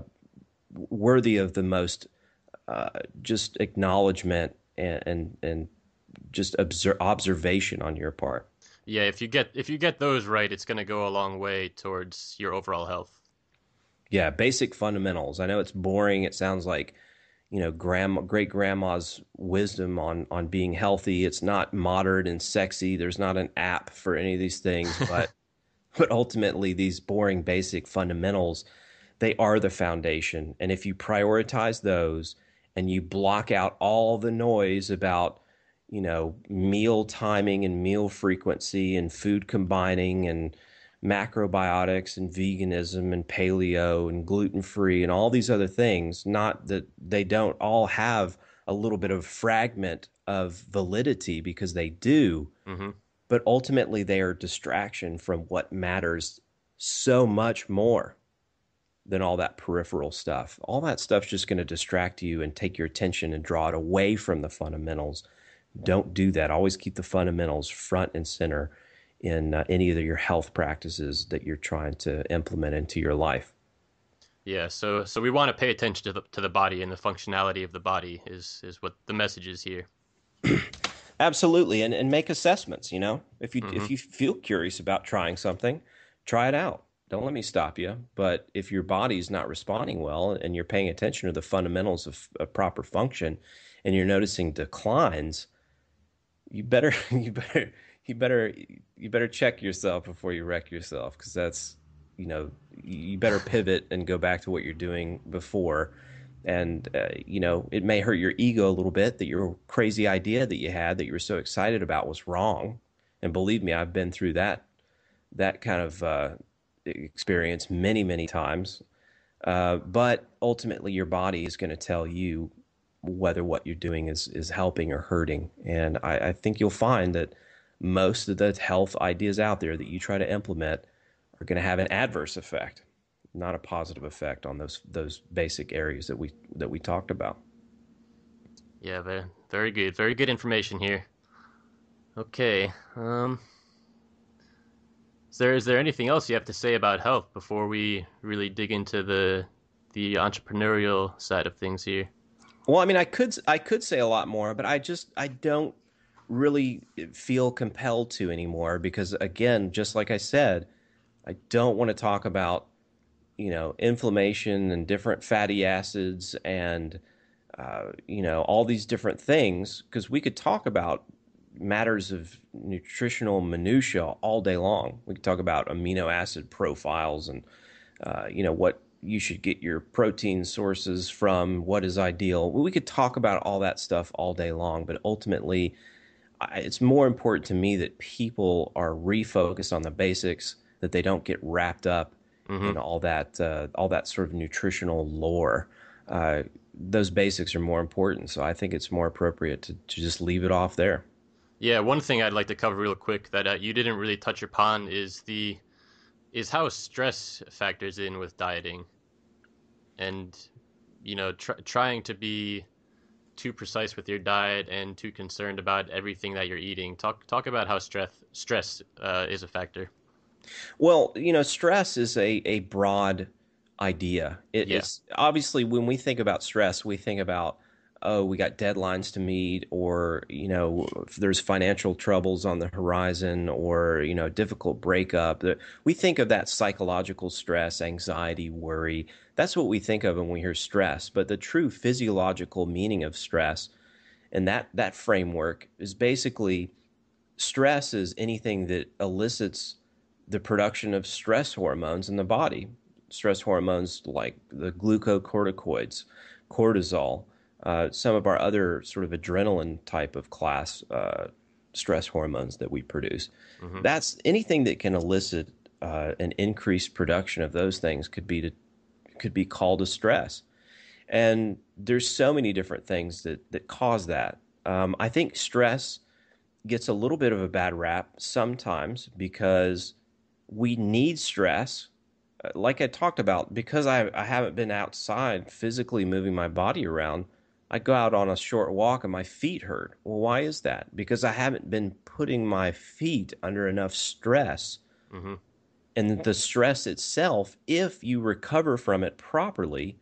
worthy of the most uh, just acknowledgement and and, and just obser- observation on your part. Yeah, if you get if you get those right, it's going to go a long way towards your overall health. Yeah, basic fundamentals. I know it's boring. It sounds like you know grandma great grandma's wisdom on on being healthy it's not modern and sexy there's not an app for any of these things but but ultimately these boring basic fundamentals they are the foundation and if you prioritize those and you block out all the noise about you know meal timing and meal frequency and food combining and macrobiotics and veganism and paleo and gluten free and all these other things. Not that they don't all have a little bit of fragment of validity because they do, mm-hmm. but ultimately they are distraction from what matters so much more than all that peripheral stuff. All that stuff's just going to distract you and take your attention and draw it away from the fundamentals. Don't do that. Always keep the fundamentals front and center in uh, any of your health practices that you're trying to implement into your life. Yeah, so so we want to pay attention to the to the body and the functionality of the body is is what the message is here. Absolutely, and and make assessments. You know, if you mm-hmm. if you feel curious about trying something, try it out. Don't let me stop you. But if your body's not responding well and you're paying attention to the fundamentals of, of proper function, and you're noticing declines, you better you better you better you better check yourself before you wreck yourself because that's you know you better pivot and go back to what you're doing before. And uh, you know it may hurt your ego a little bit that your crazy idea that you had that you were so excited about was wrong. And believe me i've been through that that kind of uh, experience many many times. Uh, but ultimately your body is going to tell you whether what you're doing is is helping or hurting and I, I think you'll find that most of the health ideas out there that you try to implement are going to have an adverse effect, not a positive effect on those those basic areas that we that we talked about. Yeah, very very good, very good information here. Okay, um, is there is there anything else you have to say about health before we really dig into the the entrepreneurial side of things here? Well, I mean, I could I could say a lot more, but I just I don't really feel compelled to anymore because again just like i said i don't want to talk about you know inflammation and different fatty acids and uh, you know all these different things because we could talk about matters of nutritional minutia all day long. We could talk about amino acid profiles and uh, you know what you should get your protein sources from, what is ideal. We could talk about all that stuff all day long, but ultimately, it's more important to me that people are refocused on the basics, that they don't get wrapped up mm-hmm. in all that uh, all that sort of nutritional lore. Uh, those basics are more important, so I think it's more appropriate to, to just leave it off there. Yeah, one thing I'd like to cover real quick that uh, you didn't really touch upon is the is how stress factors in with dieting, and you know tr- trying to be too precise with your diet and too concerned about everything that you're eating. Talk talk about how stress stress uh, is a factor. Well, you know, stress is a a broad idea. It, yeah. It's obviously when we think about stress, we think about oh, we got deadlines to meet, or you know, there's financial troubles on the horizon, or you know, difficult breakup. We think of that psychological stress, anxiety, worry. That's what we think of when we hear stress. But the true physiological meaning of stress, and that that framework is basically stress is anything that elicits the production of stress hormones in the body. Stress hormones like the glucocorticoids, cortisol, uh, some of our other sort of adrenaline type of class uh, stress hormones that we produce. Mm-hmm. That's anything that can elicit uh, an increased production of those things could be to, could be called a stress. And there's so many different things that that cause that. Um, I think stress gets a little bit of a bad rap sometimes because we need stress. Uh, like I talked about, because I, I haven't been outside physically moving my body around, I go out on a short walk and my feet hurt. Well, why is that? Because I haven't been putting my feet under enough stress. Mm-hmm. And the stress itself, if you recover from it properly,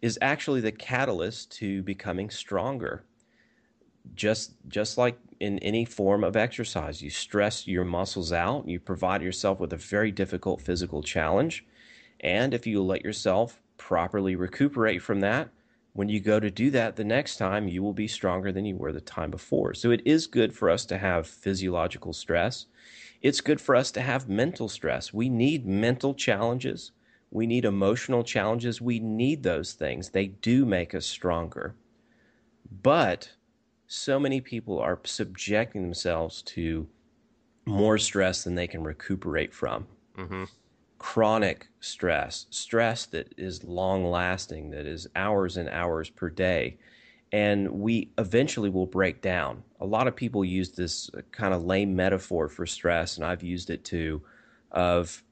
is actually the catalyst to becoming stronger. Just just like in any form of exercise, you stress your muscles out, you provide yourself with a very difficult physical challenge, and if you let yourself properly recuperate from that, when you go to do that the next time, you will be stronger than you were the time before. So it is good for us to have physiological stress. It's good for us to have mental stress. We need mental challenges. We need emotional challenges. We need those things. They do make us stronger. But so many people are subjecting themselves to more stress than they can recuperate from. Mm-hmm chronic stress, stress that is long lasting, that is hours and hours per day. And we eventually will break down. A lot of people use this uh, kind of lame metaphor for stress, and I've used it too, of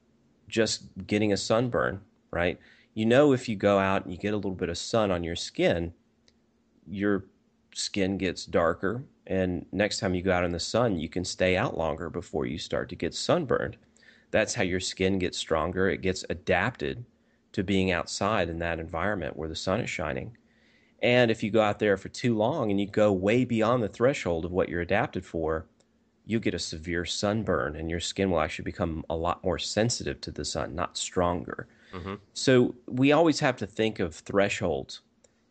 just getting a sunburn, right? You know, if you go out and you get a little bit of sun on your skin, your skin gets darker. And next time you go out in the sun, you can stay out longer before you start to get sunburned. That's how your skin gets stronger. It gets adapted to being outside in that environment where the sun is shining. And if you go out there for too long and you go way beyond the threshold of what you're adapted for, you get a severe sunburn and your skin will actually become a lot more sensitive to the sun, not stronger. Mm-hmm. So we always have to think of thresholds.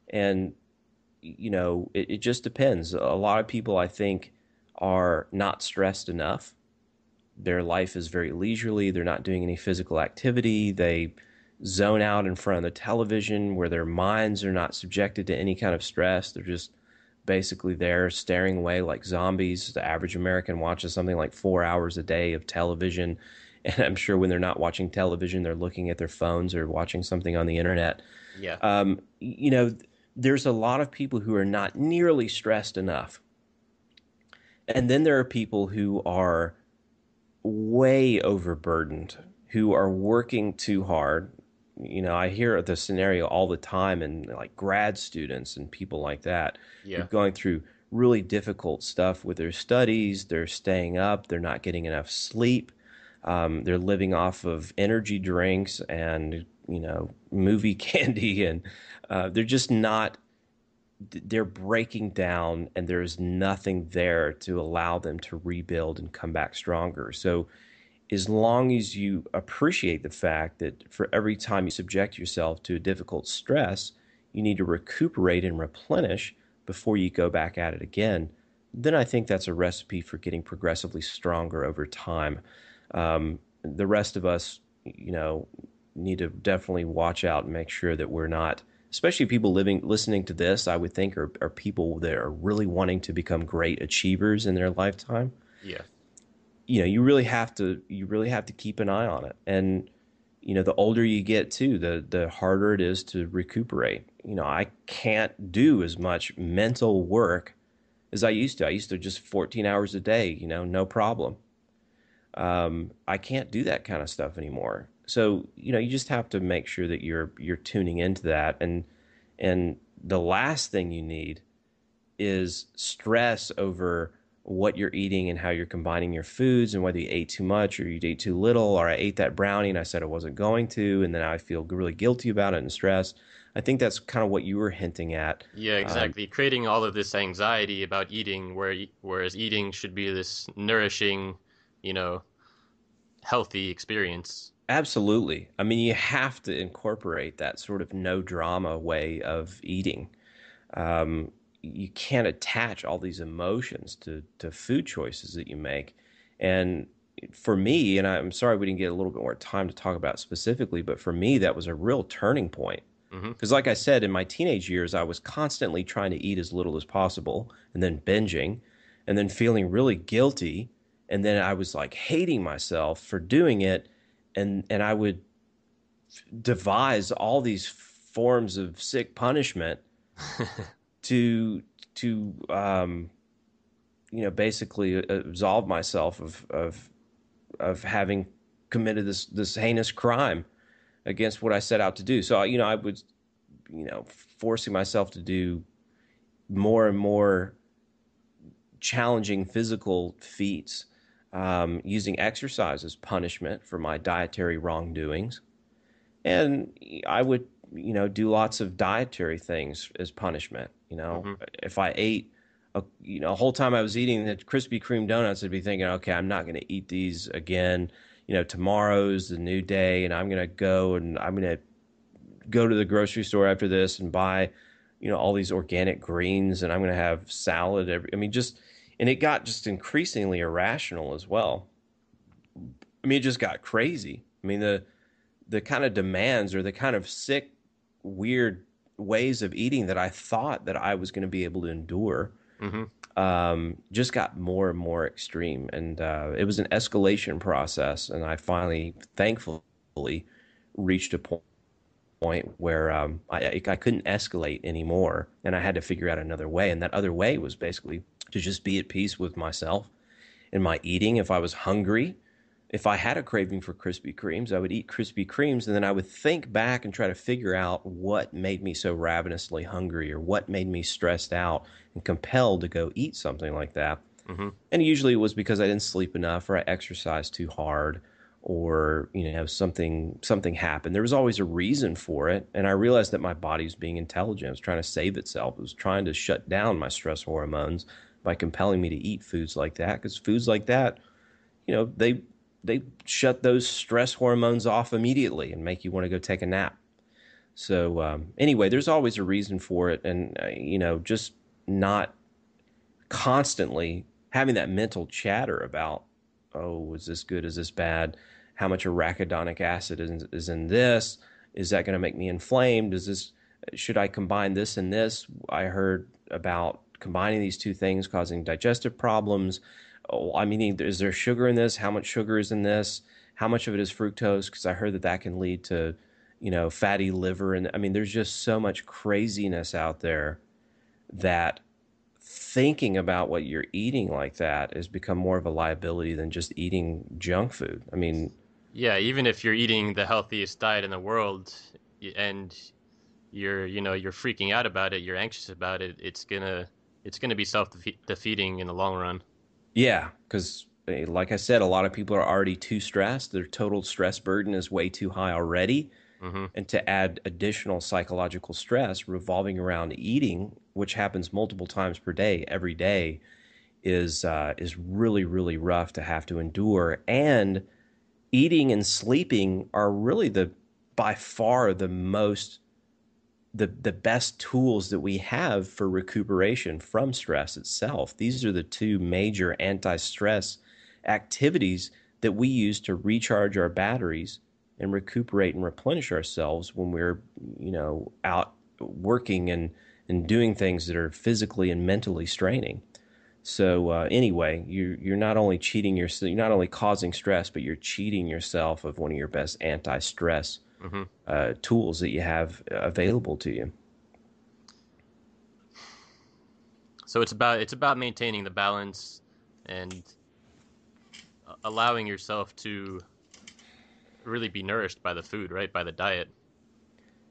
And, you know, it, it just depends. A lot of people, I think, are not stressed enough their life is very leisurely. They're not doing any physical activity. They zone out in front of the television where their minds are not subjected to any kind of stress. They're just basically there staring away like zombies. The average American watches something like four hours a day of television. And I'm sure when they're not watching television, they're looking at their phones or watching something on the internet. Yeah. Um, you know, there's a lot of people who are not nearly stressed enough. And then there are people who are way overburdened who are working too hard. You know, I hear the scenario all the time, and like grad students and people like that, yeah. going through really difficult stuff with their studies. They're staying up. They're not getting enough sleep. Um, they're living off of energy drinks and you know movie candy, and uh, they're just not they're breaking down and there's nothing there to allow them to rebuild and come back stronger. So as long as you appreciate the fact that for every time you subject yourself to a difficult stress, you need to recuperate and replenish before you go back at it again, then I think that's a recipe for getting progressively stronger over time. Um, the rest of us, you know, need to definitely watch out and make sure that we're not especially people living listening to this i would think are, are people that are really wanting to become great achievers in their lifetime. Yeah. You know you really have to you really have to keep an eye on it. And you know the older you get too the the harder it is to recuperate. You know i can't do as much mental work as i used to. I used to just 14 hours a day you know no problem. Um, i can't do that kind of stuff anymore so you know you just have to make sure that you're you're tuning into that and and the last thing you need is stress over what you're eating and how you're combining your foods and whether you ate too much or you ate too little or I ate that brownie and I said I wasn't going to and then I feel really guilty about it and stressed. I think that's kind of what you were hinting at. Yeah, um, exactly. Um, Creating all of this anxiety about eating where whereas eating should be this nourishing, you know, healthy experience. Absolutely. I mean, you have to incorporate that sort of no drama way of eating. Um, you can't attach all these emotions to, to food choices that you make. And for me, and I'm sorry we didn't get a little bit more time to talk about specifically, but for me, that was a real turning point. Because, mm-hmm. like I said, in my teenage years, I was constantly trying to eat as little as possible and then binging and then feeling really guilty. And then I was like hating myself for doing it and and I would devise all these forms of sick punishment to to um, you know basically absolve myself of of of having committed this this heinous crime against what I set out to do. So you know I was you know forcing myself to do more and more challenging physical feats um, using exercise as punishment for my dietary wrongdoings. And I would, you know, do lots of dietary things as punishment. You know, mm-hmm. if I ate, a, you know, the whole time I was eating the Krispy Kreme donuts, I'd be thinking, okay, I'm not going to eat these again. You know, tomorrow's the new day, and I'm going to go and I'm going to go to the grocery store after this and buy, you know, all these organic greens, and I'm going to have salad. Every, I mean, just and it got just increasingly irrational as well. I mean, it just got crazy. I mean, the the kind of demands or the kind of sick, weird ways of eating that I thought that I was going to be able to endure mm-hmm. um, just got more and more extreme, and uh, it was an escalation process. And I finally, thankfully, reached a point point where um, I, I couldn't escalate anymore, and I had to figure out another way. And that other way was basically to just be at peace with myself in my eating. If I was hungry, if I had a craving for Krispy Kremes, I would eat Krispy Kremes and then I would think back and try to figure out what made me so ravenously hungry or what made me stressed out and compelled to go eat something like that. Mm-hmm. And usually it was because I didn't sleep enough or I exercised too hard or you know have something something happened. There was always a reason for it. And i realized that my body was being intelligent. It was trying to save itself. It was trying to shut down my stress hormones by compelling me to eat foods like that. Because foods like that you know they they shut those stress hormones off immediately and make you want to go take a nap. So um, anyway there's always a reason for it. And uh, you know just not constantly having that mental chatter about oh is this good? Is this bad how much arachidonic acid is, is in this is that going to make me inflamed is this should i combine this and this i heard about combining these two things causing digestive problems. Oh, I mean, is there sugar in this? How much sugar is in this? How much of it is fructose? Because I heard that that can lead to, you know, fatty liver. And I mean, there's just so much craziness out there that thinking about what you're eating like that has become more of a liability than just eating junk food. I mean, yeah, even if you're eating the healthiest diet in the world and you're, you know, you're freaking out about it, you're anxious about it, it's going to it's going to be self defeating in the long run. Yeah, because eh, like I said, a lot of people are already too stressed. Their total stress burden is way too high already. Mm-hmm. And to add additional psychological stress revolving around eating, which happens multiple times per day, every day, is uh, is really really rough to have to endure. And eating and sleeping are really the by far the most the the best tools that we have for recuperation from stress itself. These are the two major anti-stress activities that we use to recharge our batteries and recuperate and replenish ourselves when we're, you know, out working and, and doing things that are physically and mentally straining. So uh, anyway, you you're not only cheating yourself, you're not only causing stress, but you're cheating yourself of one of your best anti-stress mm-hmm. uh, tools that you have available to you. So it's about it's about maintaining the balance and allowing yourself to really be nourished by the food, right? By the diet.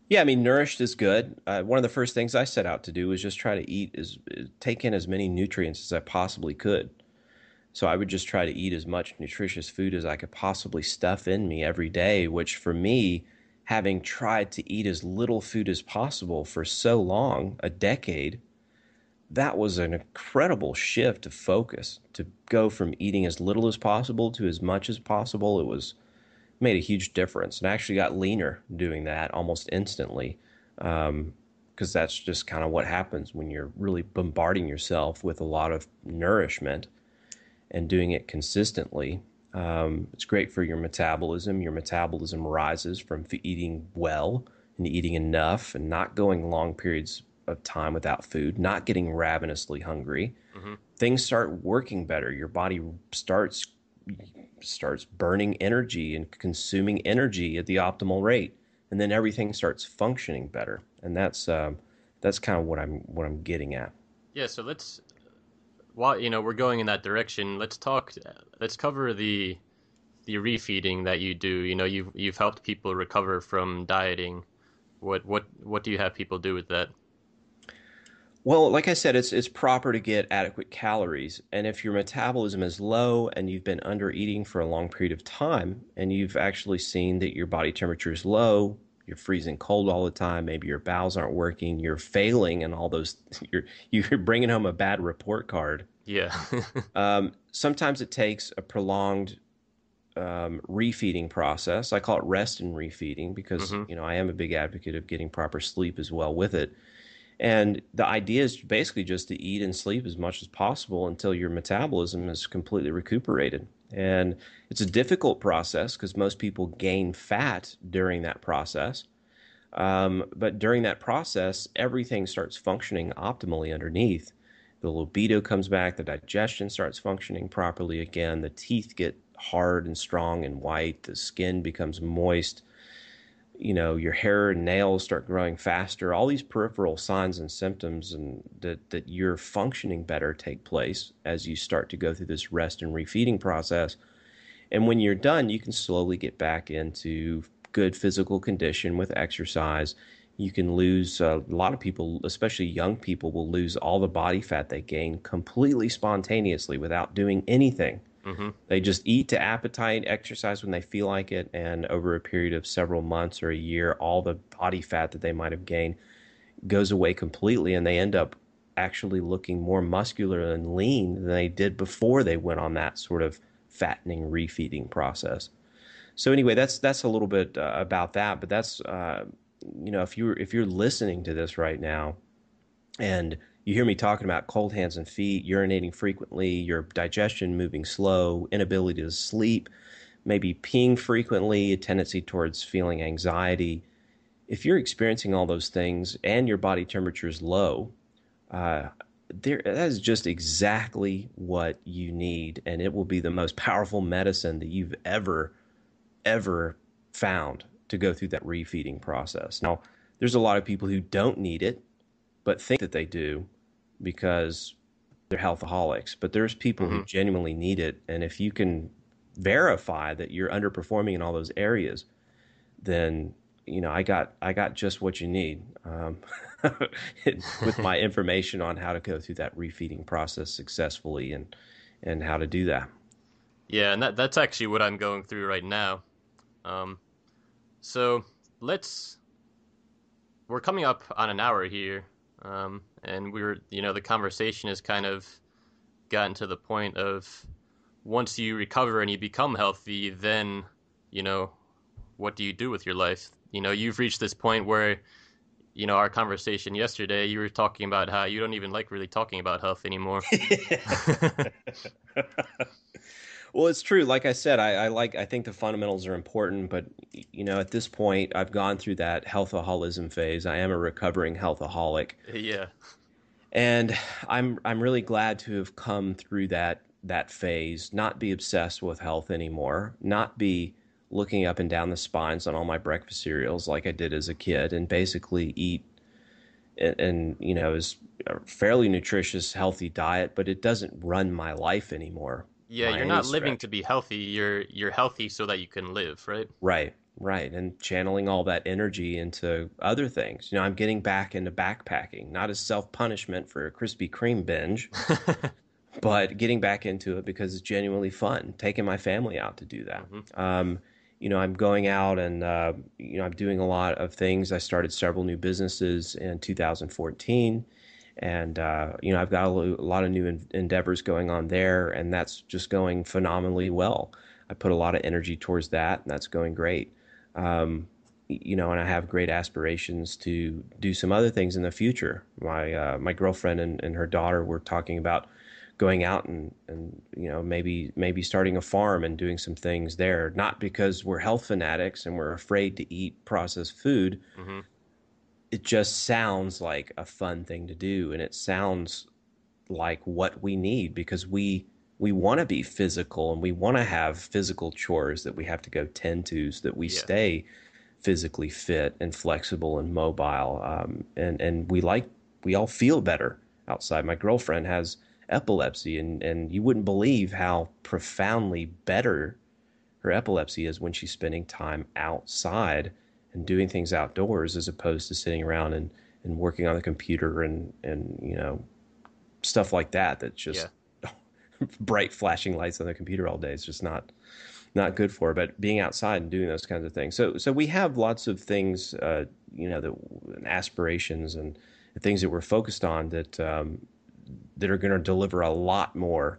Yeah, I mean, nourished is good. Uh, one of the first things I set out to do was just try to eat as take in as many nutrients as I possibly could. So I would just try to eat as much nutritious food as I could possibly stuff in me every day, which for me, having tried to eat as little food as possible for so long, a decade, that was an incredible shift of focus to go from eating as little as possible to as much as possible. It was made a huge difference and I actually got leaner doing that almost instantly because um, that's just kind of what happens when you're really bombarding yourself with a lot of nourishment and doing it consistently. Um, it's great for your metabolism. Your metabolism rises from eating well and eating enough and not going long periods of time without food, not getting ravenously hungry. Mm-hmm. Things start working better. Your body starts starts burning energy and consuming energy at the optimal rate, and then everything starts functioning better. And that's um, that's kind of what I'm what I'm getting at. Yeah. So let's while you know we're going in that direction, let's talk. Let's cover the the refeeding that you do. You know, you've you've helped people recover from dieting. What what what do you have people do with that? Well, like I said, it's it's proper to get adequate calories, and if your metabolism is low and you've been under eating for a long period of time, and you've actually seen that your body temperature is low, you're freezing cold all the time, maybe your bowels aren't working, you're failing, and all those you're you're bringing home a bad report card. Yeah. um, sometimes it takes a prolonged um, refeeding process. I call it rest and refeeding because mm-hmm. you know I am a big advocate of getting proper sleep as well with it. And the idea is basically just to eat and sleep as much as possible until your metabolism is completely recuperated. And it's a difficult process because most people gain fat during that process. Um, but during that process, everything starts functioning optimally underneath. The libido comes back, the digestion starts functioning properly again, the teeth get hard and strong and white, the skin becomes moist, you know your hair and nails start growing faster. All these peripheral signs and symptoms and that that you're functioning better take place as you start to go through this rest and refeeding process. And when you're done you can slowly get back into good physical condition with exercise. You can lose uh, a lot of people especially young people will lose all the body fat they gain completely spontaneously without doing anything Mm-hmm. They just eat to appetite, exercise when they feel like it, and over a period of several months or a year, all the body fat that they might have gained goes away completely, and they end up actually looking more muscular and lean than they did before they went on that sort of fattening refeeding process. So anyway, that's that's a little bit uh, about that. But that's uh, you know if you're if you're listening to this right now, and you hear me talking about cold hands and feet, urinating frequently, your digestion moving slow, inability to sleep, maybe peeing frequently, a tendency towards feeling anxiety. If you're experiencing all those things and your body temperature is low, uh, there, that is just exactly what you need, and it will be the most powerful medicine that you've ever, ever found to go through that refeeding process. Now, there's a lot of people who don't need it, but think that they do, because they're healthaholics, but there's people mm-hmm. who genuinely need it. And if you can verify that you're underperforming in all those areas, then you know I got I got just what you need um, with my information on how to go through that refeeding process successfully and and how to do that. Yeah, and that that's actually what I'm going through right now. Um, so let's we're coming up on an hour here. Um, and we were, you know, the conversation has kind of gotten to the point of once you recover and you become healthy, then, you know, what do you do with your life? You know, you've reached this point where, you know, our conversation yesterday, you were talking about how you don't even like really talking about health anymore. Well, it's true. Like I said, I, I, like. I think the fundamentals are important, but you know, at this point, I've gone through that healthaholism phase. I am a recovering healthaholic. Yeah. And I'm I'm really glad to have come through that that phase. Not be obsessed with health anymore. Not be looking up and down the spines on all my breakfast cereals like I did as a kid, and basically eat and, and you know is a fairly nutritious, healthy diet, but it doesn't run my life anymore yeah, you're not living to be healthy. You're you're healthy so that you can live, right? Right, right, and channeling all that energy into other things. You know, I'm getting back into backpacking, not as self punishment for a Krispy Kreme binge, but getting back into it because it's genuinely fun. Taking my family out to do that. Mm-hmm. Um, you know, I'm going out and uh, you know I'm doing a lot of things. I started several new businesses in 2014 and uh, you know I've got a, lot of new endeavors going on there, and that's just going phenomenally well. I put a lot of energy towards that, and that's going great. Um, you know, and I have great aspirations to do some other things in the future. My uh, my girlfriend and, and her daughter were talking about going out and, and you know maybe maybe starting a farm and doing some things there. Not because we're health fanatics and we're afraid to eat processed food, mm-hmm it just sounds like a fun thing to do and it sounds like what we need because we we want to be physical and we want to have physical chores that we have to go tend to so that we yeah. stay physically fit and flexible and mobile um, and and we like we all feel better outside my girlfriend has epilepsy and and you wouldn't believe how profoundly better her epilepsy is when she's spending time outside and doing things outdoors as opposed to sitting around and, and working on the computer and, and you know stuff like that that's just yeah. bright flashing lights on the computer all day is just not not good for but being outside and doing those kinds of things so so we have lots of things uh, you know that aspirations and things that we're focused on that um, that are going to deliver a lot more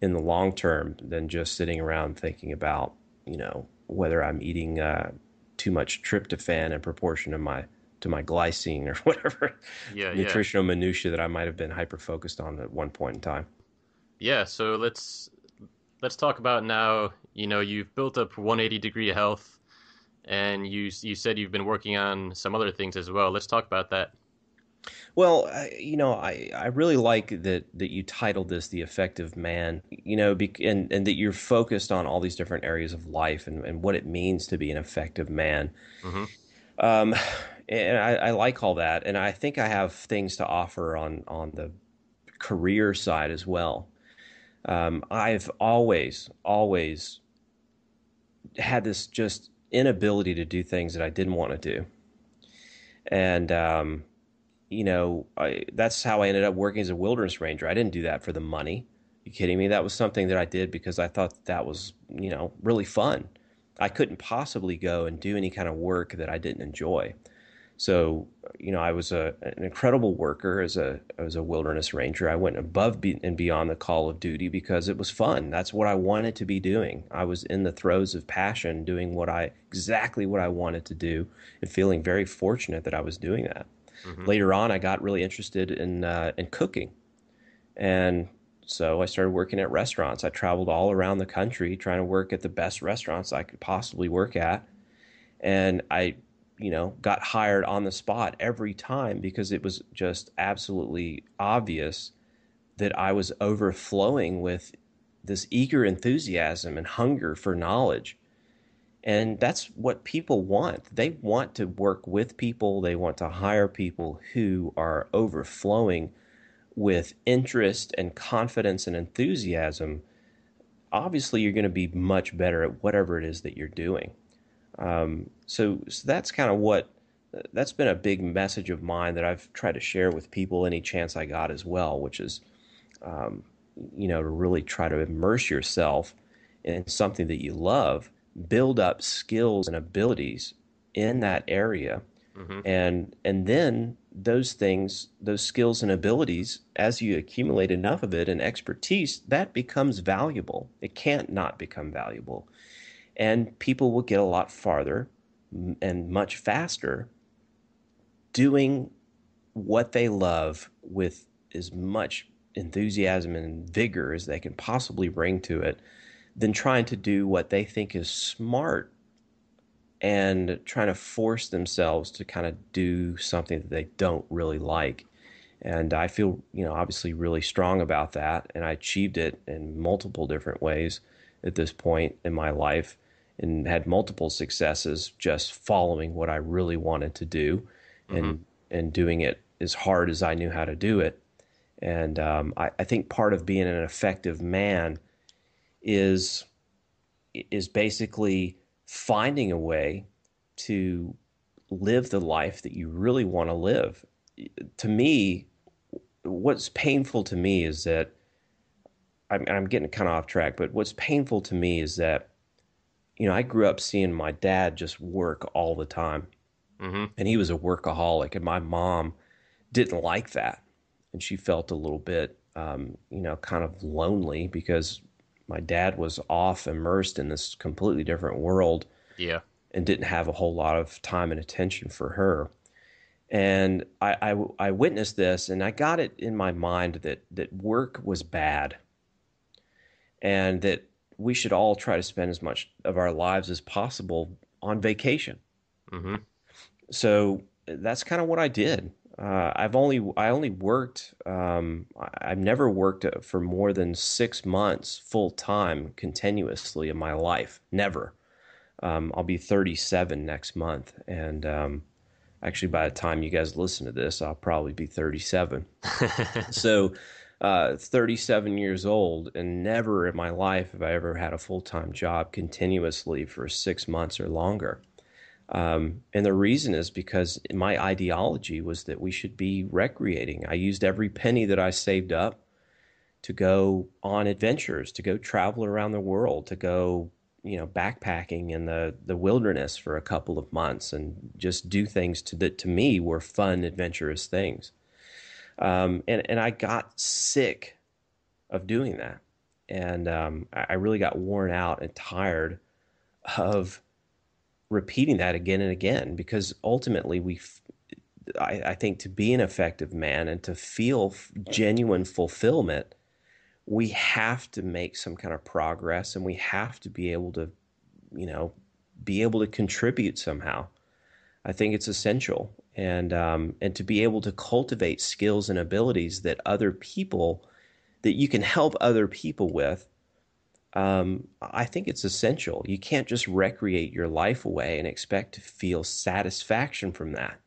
in the long term than just sitting around thinking about you know whether I'm eating uh, too much tryptophan in proportion to my to my glycine or whatever yeah, nutritional yeah. minutia that I might have been hyper focused on at one point in time. Yeah, so let's let's talk about now. You know, you've built up 180 degree health, and you you said you've been working on some other things as well. Let's talk about that. Well, I, you know, I, I really like that that you titled this "The Effective Man." You know, be, and and that you're focused on all these different areas of life and, and what it means to be an effective man. Mm-hmm. Um, and I, I like all that, and I think I have things to offer on on the career side as well. Um, I've always always had this just inability to do things that I didn't want to do, and um, you know, I, that's how I ended up working as a wilderness ranger. I didn't do that for the money. You kidding me? That was something that I did because I thought that, was, you know, really fun. I couldn't possibly go and do any kind of work that I didn't enjoy. So, you know, I was a, an incredible worker as a as a wilderness ranger. I went above and beyond the call of duty because it was fun. That's what I wanted to be doing. I was in the throes of passion, doing what I exactly what I wanted to do, and feeling very fortunate that I was doing that. Mm-hmm. Later on, I got really interested in uh, in cooking, and so I started working at restaurants. I traveled all around the country trying to work at the best restaurants I could possibly work at, and I, you know, got hired on the spot every time because it was just absolutely obvious that I was overflowing with this eager enthusiasm and hunger for knowledge and that's what people want. They want to work with people, they want to hire people who are overflowing with interest and confidence and enthusiasm. Obviously, you're going to be much better at whatever it is that you're doing. Um, so, so that's kind of what that's been a big message of mine that I've tried to share with people any chance I got as well, which is, um, you know, to really try to immerse yourself in something that you love build up skills and abilities in that area. Mm-hmm. And and then those things, those skills and abilities, as you accumulate enough of it and expertise, that becomes valuable. It can't not become valuable. And people will get a lot farther and much faster doing what they love with as much enthusiasm and vigor as they can possibly bring to it than trying to do what they think is smart and trying to force themselves to kind of do something that they don't really like. And I feel, you know, obviously really strong about that. And I achieved it in multiple different ways at this point in my life and had multiple successes just following what I really wanted to do mm-hmm. and, and doing it as hard as I knew how to do it. And um, I, I think part of being an effective man is is basically finding a way to live the life that you really want to live. To me, what's painful to me is that I'm, I'm getting kind of off track, but what's painful to me is that, you know, I grew up seeing my dad just work all the time. Mm-hmm. And he was a workaholic, and my mom didn't like that. And she felt a little bit, um, you know, kind of lonely because my dad was off immersed in this completely different world. Yeah. And didn't have a whole lot of time and attention for her. And I, I, I witnessed this and I got it in my mind that, that work was bad and that we should all try to spend as much of our lives as possible on vacation. Mm-hmm. So that's kind of what I did. Uh, I've only I only worked. Um, I've never worked for more than six months full time continuously in my life. Never. Um, I'll be 37 next month, and um, actually, by the time you guys listen to this, I'll probably be 37. so, uh, 37 years old, and never in my life have I ever had a full time job continuously for six months or longer. Um, and the reason is because my ideology was that we should be recreating. I used every penny that I saved up to go on adventures, to go travel around the world, to go, you know, backpacking in the, the wilderness for a couple of months and just do things to, that to me were fun, adventurous things. Um, and, and I got sick of doing that. And um, I really got worn out and tired of repeating that again and again because ultimately we I, I, think to be an effective man and to feel genuine fulfillment we have to make some kind of progress and we have to be able to you know be able to contribute somehow. I think it's essential. And um, and to be able to cultivate skills and abilities that other people that you can help other people with um, I think it's essential. You can't just recreate your life away and expect to feel satisfaction from that.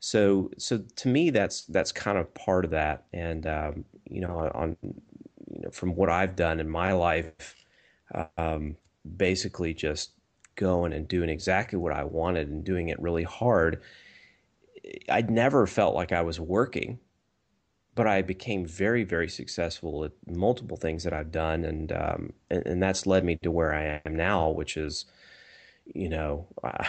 So, so to me, that's that's kind of part of that. And um, you know, on you know, from what I've done in my life, um, basically just going and doing exactly what I wanted and doing it really hard. I'd never felt like I was working but I became very, very successful at multiple things that I've done, and um, and, and, that's led me to where I am now, which is, you know, I,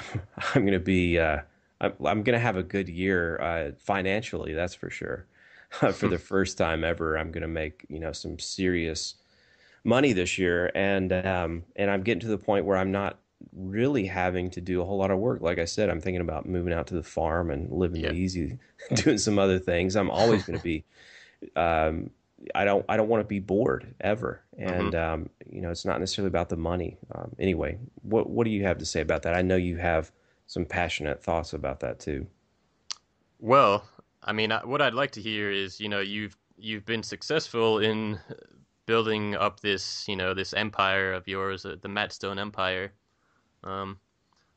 am going to be, uh, I'm, I'm going to have a good year uh, financially, that's for sure. for the first time ever, I'm going to make you know some serious money this year, and um, and I'm getting to the point where I'm not really having to do a whole lot of work. Like I said, I'm thinking about moving out to the farm and living yeah. easy, doing some other things. I'm always going to be. Um, I don't. I don't want to be bored ever, and mm-hmm. um, you know, it's not necessarily about the money. Um, anyway, what what do you have to say about that? I know you have some passionate thoughts about that too. Well, I mean, what I'd like to hear is, you know, you've you've been successful in building up this, you know, this empire of yours, uh, the Matt Stone Empire. Um,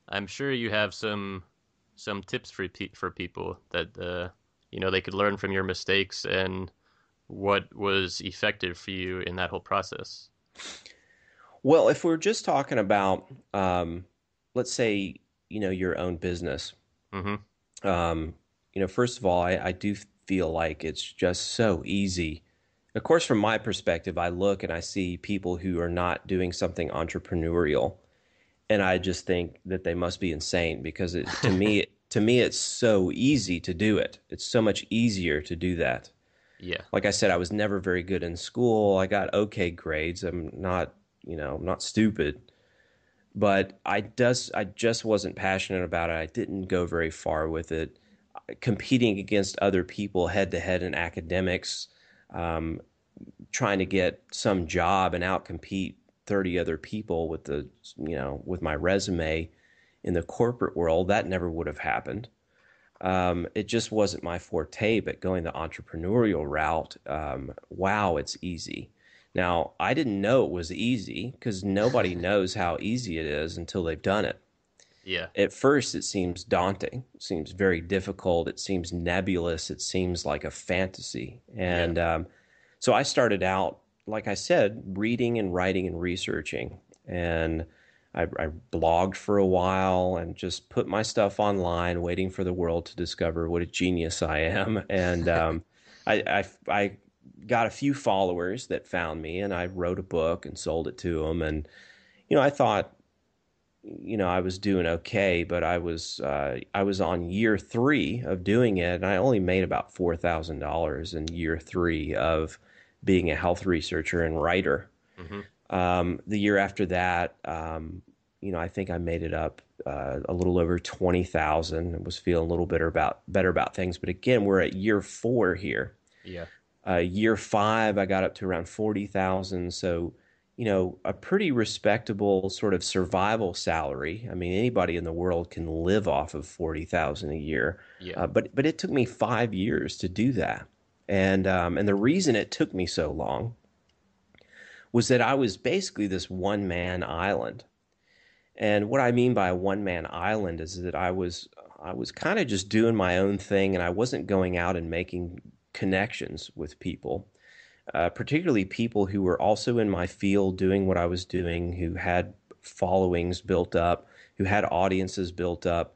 I'm sure you have some some tips for pe- for people that uh, you know they could learn from your mistakes and what was effective for you in that whole process. Well, if we're just talking about, um, let's say, you know, your own business, mm-hmm. um, you know, first of all, I, I do feel like it's just so easy. Of course, from my perspective, I look and I see people who are not doing something entrepreneurial and I just think that they must be insane because it, to me, to me, it's so easy to do it. It's so much easier to do that. Yeah. Like I said, I was never very good in school. I got okay grades. I'm not, you know, I'm not stupid, but I just, I just wasn't passionate about it. I didn't go very far with it. Competing against other people head to head in academics, um, trying to get some job and outcompete 30 other people with the, you know, with my resume in the corporate world. That never would have happened. Um, it just wasn't my forte, but going the entrepreneurial route, um, wow, it's easy. Now, I didn't know it was easy because nobody knows how easy it is until they've done it. Yeah. At first, it seems daunting. It seems very difficult. It seems nebulous. It seems like a fantasy. And yeah. um, so I started out, like I said, reading and writing and researching. And I, I, blogged for a while and just put my stuff online, waiting for the world to discover what a genius I am. And um, I, I, I got a few followers that found me, and I wrote a book and sold it to them. And you know, I thought you know I was doing okay, but I was uh, I was on year three of doing it, and I only made about four thousand dollars in year three of being a health researcher and writer. Mm-hmm. Um, the year after that, um, you know, I think I made it up uh, a little over twenty thousand. and was feeling a little better about better about things. But again, we're at year four here. Yeah. Uh, year five, I got up to around forty thousand. So you know, a pretty respectable sort of survival salary. I mean, anybody in the world can live off of forty thousand a year. Yeah. Uh, but but it took me five years to do that, and um, and the reason it took me so long was that I was basically this one man island. And what I mean by one man island is that I was I was kind of just doing my own thing, and I wasn't going out and making connections with people uh, particularly people who were also in my field doing what I was doing, who had followings built up, who had audiences built up.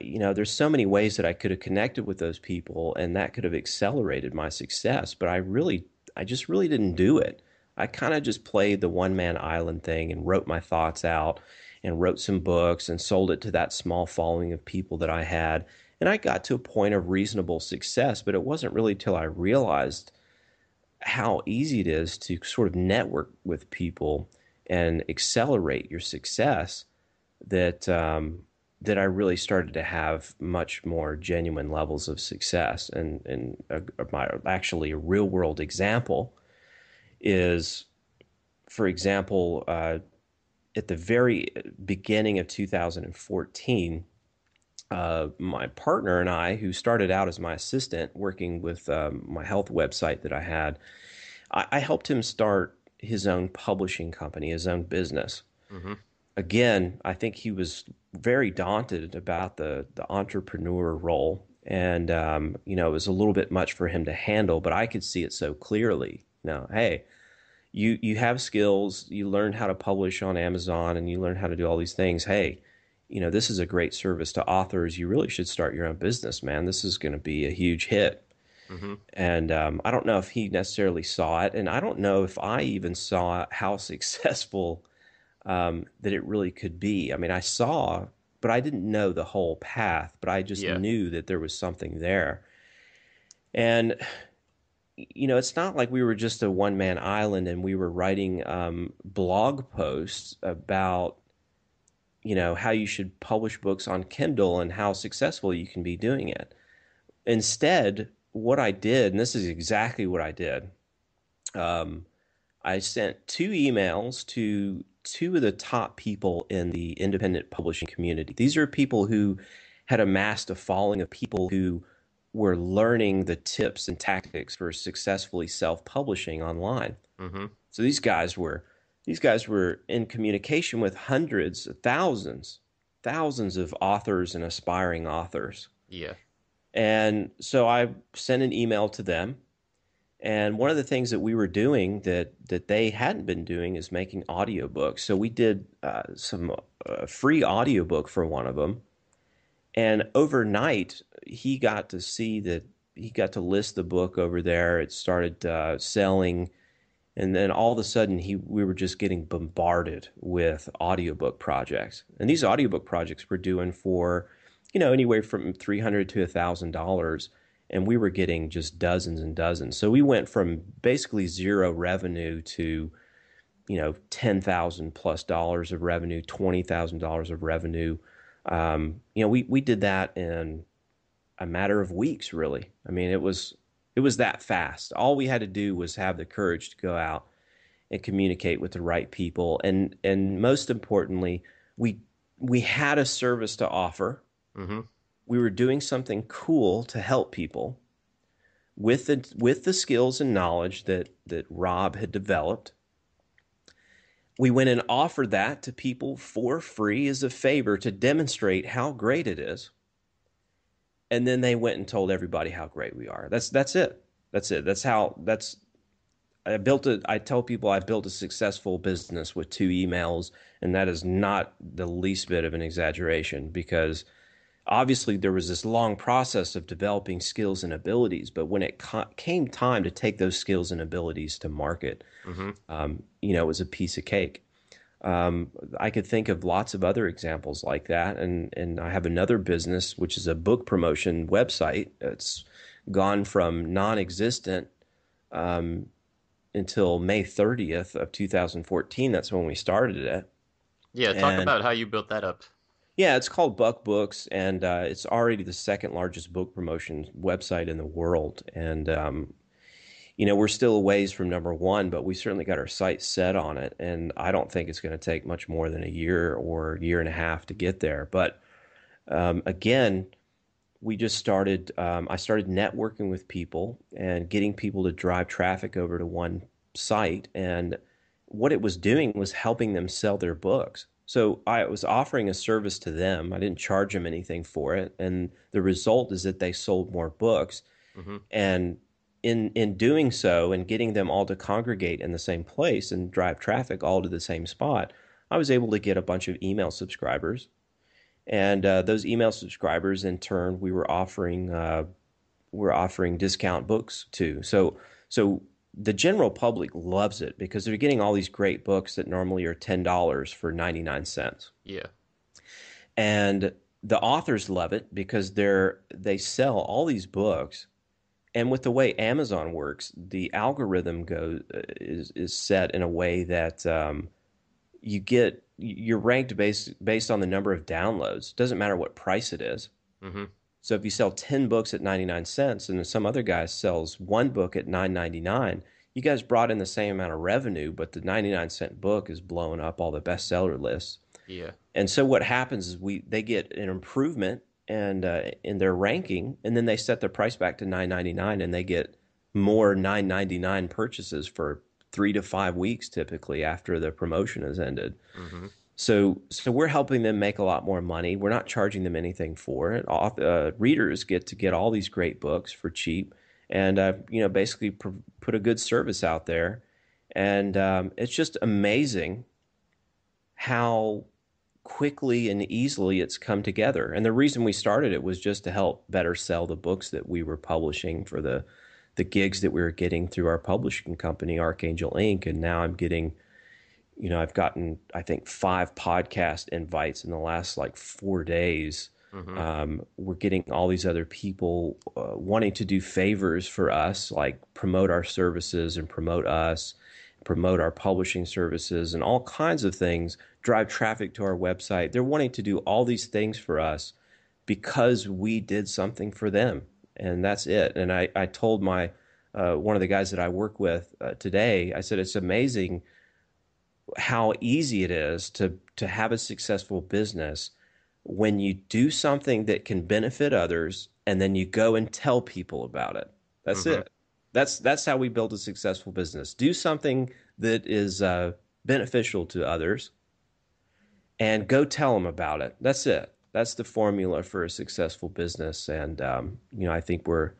You know, there's so many ways that I could have connected with those people, and that could have accelerated my success. But I really, I just really didn't do it. I kind of just played the one man island thing and wrote my thoughts out and wrote some books and sold it to that small following of people that I had. And I got to a point of reasonable success, but it wasn't really till I realized how easy it is to sort of network with people and accelerate your success that um, that I really started to have much more genuine levels of success. And and a, my actually a real world example is, for example, uh, at the very beginning of 2014 uh, my partner and I, who started out as my assistant working with um, my health website that I had, I, I, helped him start his own publishing company, his own business. Mm-hmm. Again, I think he was very daunted about the the entrepreneur role, and um, you know it was a little bit much for him to handle. But I could see it so clearly. Now, hey, you you have skills, you learned how to publish on Amazon, and you learned how to do all these things. Hey you know, this is a great service to authors. You really should start your own business, man. This is going to be a huge hit. Mm-hmm. And um, I don't know if he necessarily saw it, and I don't know if I even saw how successful um, that it really could be. I mean, I saw, but I didn't know the whole path. But I just yeah. knew that there was something there. And you know, it's not like we were just a one man island and we were writing um, blog posts about you know how you should publish books on Kindle and how successful you can be doing it. Instead, what I did, and this is exactly what I did, um, I sent two emails to two of the top people in the independent publishing community. These are people who had amassed a following of people who were learning the tips and tactics for successfully self-publishing online. Mm-hmm. So these guys were these guys were in communication with hundreds, thousands, thousands of authors and aspiring authors. Yeah. And so I sent an email to them. And one of the things that we were doing that, that they hadn't been doing is making audiobooks. So we did uh, some uh, free audiobook for one of them. And overnight, he got to see that he got to list the book over there. It started uh, selling and then all of a sudden he we were just getting bombarded with audiobook projects and these audiobook projects were doing for you know anywhere from 300 to $1000 and we were getting just dozens and dozens so we went from basically zero revenue to you know 10000 plus dollars of revenue $20000 of revenue um, you know we, we did that in a matter of weeks really i mean it was it was that fast. All we had to do was have the courage to go out and communicate with the right people. And and most importantly, we we had a service to offer. Mm-hmm. We were doing something cool to help people with the with the skills and knowledge that that Rob had developed. We went and offered that to people for free as a favor to demonstrate how great it is. And then they went and told everybody how great we are. That's that's it. That's it. That's how that's I built it. I tell people I built a successful business with two emails, and that is not the least bit of an exaggeration because obviously there was this long process of developing skills and abilities. But when it ca- came time to take those skills and abilities to market, mm-hmm. um, you know, it was a piece of cake. Um, I could think of lots of other examples like that, and and I have another business which is a book promotion website. It's gone from non-existent um, until May 30th of 2014. That's when we started it. Yeah, talk and, about how you built that up. Yeah, it's called Buck Books, and uh, it's already the second largest book promotion website in the world. And um, you know, we're still a ways from number one, but we certainly got our sights set on it. And I don't think it's going to take much more than a year or year and a half to get there. But um, again, we just started um, i started networking with people and getting people to drive traffic over to one site and what it was doing was helping them sell their books so i was offering a service to them. I didn't charge them anything for it and the result is that they sold more books. Mm-hmm. and in in doing so and getting them all to congregate in the same place and drive traffic all to the same spot i was able to get a bunch of email subscribers. And uh, those email subscribers in turn we were offering uh, we're offering discount books to so so the general public loves it because they're getting all these great books that normally are ten dollars for ninety nine cents. Yeah, and the authors love it because they're they sell all these books, and with the way Amazon works, the algorithm goes is is set in a way that um, you get you're ranked based based on the number of downloads. It doesn't matter what price it is. Mm-hmm. So if you sell ten books at ninety nine cents, and some other guy sells one book at nine ninety nine, you guys brought in the same amount of revenue, but the ninety nine cent book is blowing up all the bestseller lists. Yeah. And so what happens is we they get an improvement and uh, in their ranking, and then they set their price back to nine ninety nine, and they get more nine ninety nine purchases for three to five weeks typically after the promotion has ended. Mm-hmm. So, so we're helping them make a lot more money. We're not charging them anything for it. Uh, readers get to get all these great books for cheap, and uh, you know, basically pr- put a good service out there. And um, it's just amazing how quickly and easily it's come together. And the reason we started it was just to help better sell the books that we were publishing for the the gigs that we were getting through our publishing company, Archangel Ink. And now I'm getting, you know, I've gotten, I think, five podcast invites in the last like four days. Mm-hmm. Um, we're getting all these other people uh, wanting to do favors for us, like promote our services and promote us, promote our publishing services, and all kinds of things, drive traffic to our website. They're wanting to do all these things for us because we did something for them and that's it. And I, I told my uh, one of the guys that I work with uh, today, I said it's amazing how easy it is to to have a successful business when you do something that can benefit others and then you go and tell people about it. That's mm-hmm. it. That's that's how we build a successful business. Do something that is uh, beneficial to others, and go tell them about it. That's it that's the formula for a successful business. And um, you know, I think we're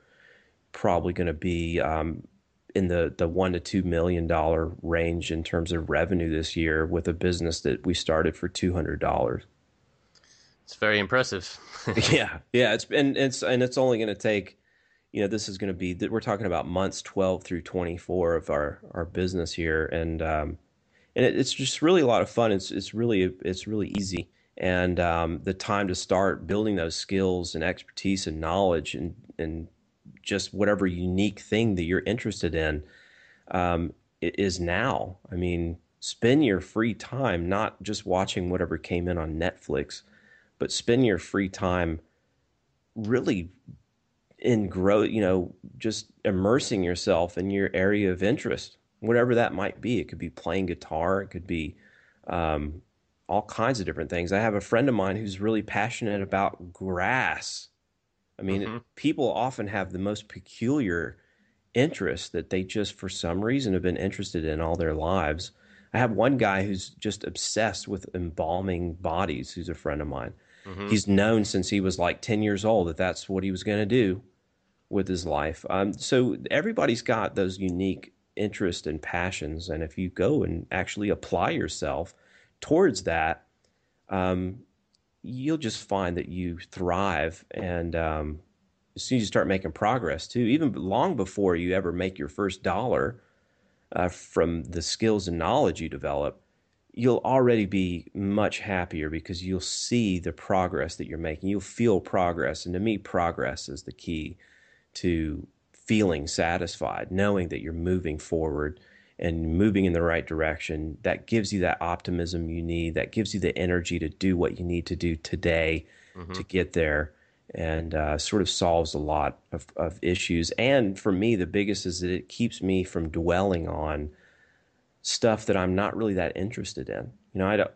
probably going to be um, in the the one to two million dollar range in terms of revenue this year with a business that we started for two hundred dollars. It's very impressive. yeah, yeah. It's and it's and it's only going to take. You know, this is going to be that we're talking about months twelve through twenty four of our our business here, and um, and it, it's just really a lot of fun. It's it's really it's really easy and um, the time to start building those skills and expertise and knowledge and and just whatever unique thing that you're interested in um, is now. I mean, spend your free time not just watching whatever came in on Netflix, but spend your free time really in grow. You know, just immersing yourself in your area of interest. whatever that might be. It could be playing guitar, it could be um, all kinds of different things. I have a friend of mine who's really passionate about grass. I mean, mm-hmm. people often have the most peculiar interests that they just, for some reason, have been interested in all their lives. I have one guy who's just obsessed with embalming bodies, who's a friend of mine. Mm-hmm. He's known since he was like 10 years old that that's what he was going to do with his life. Um, so everybody's got those unique interests and passions. And if you go and actually apply yourself towards that, um, you'll just find that you thrive. And um, as soon as you start making progress, too, even long before you ever make your first dollar uh, from the skills and knowledge you develop, you'll already be much happier because you'll see the progress that you're making. You'll feel progress. And to me, progress is the key to feeling satisfied, knowing that you're moving forward and moving in the right direction. That gives you that optimism you need, that gives you the energy to do what you need to do today mm-hmm. to get there. And uh, sort of solves a lot of, of issues. And for me, the biggest is that it keeps me from dwelling on stuff that I'm not really that interested in. You know, I don't,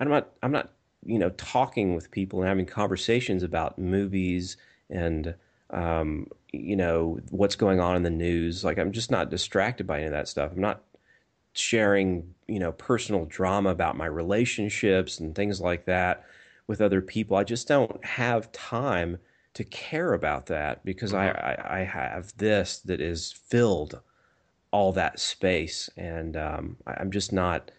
I'm not, I'm not, you know, talking with people and having conversations about movies and, um, you know, what's going on in the news. Like, I'm just not distracted by any of that stuff. I'm not sharing, you know, personal drama about my relationships and things like that with other people. I just don't have time to care about that because mm-hmm. I, I, I have this that is filled all that space, and um, I'm just not.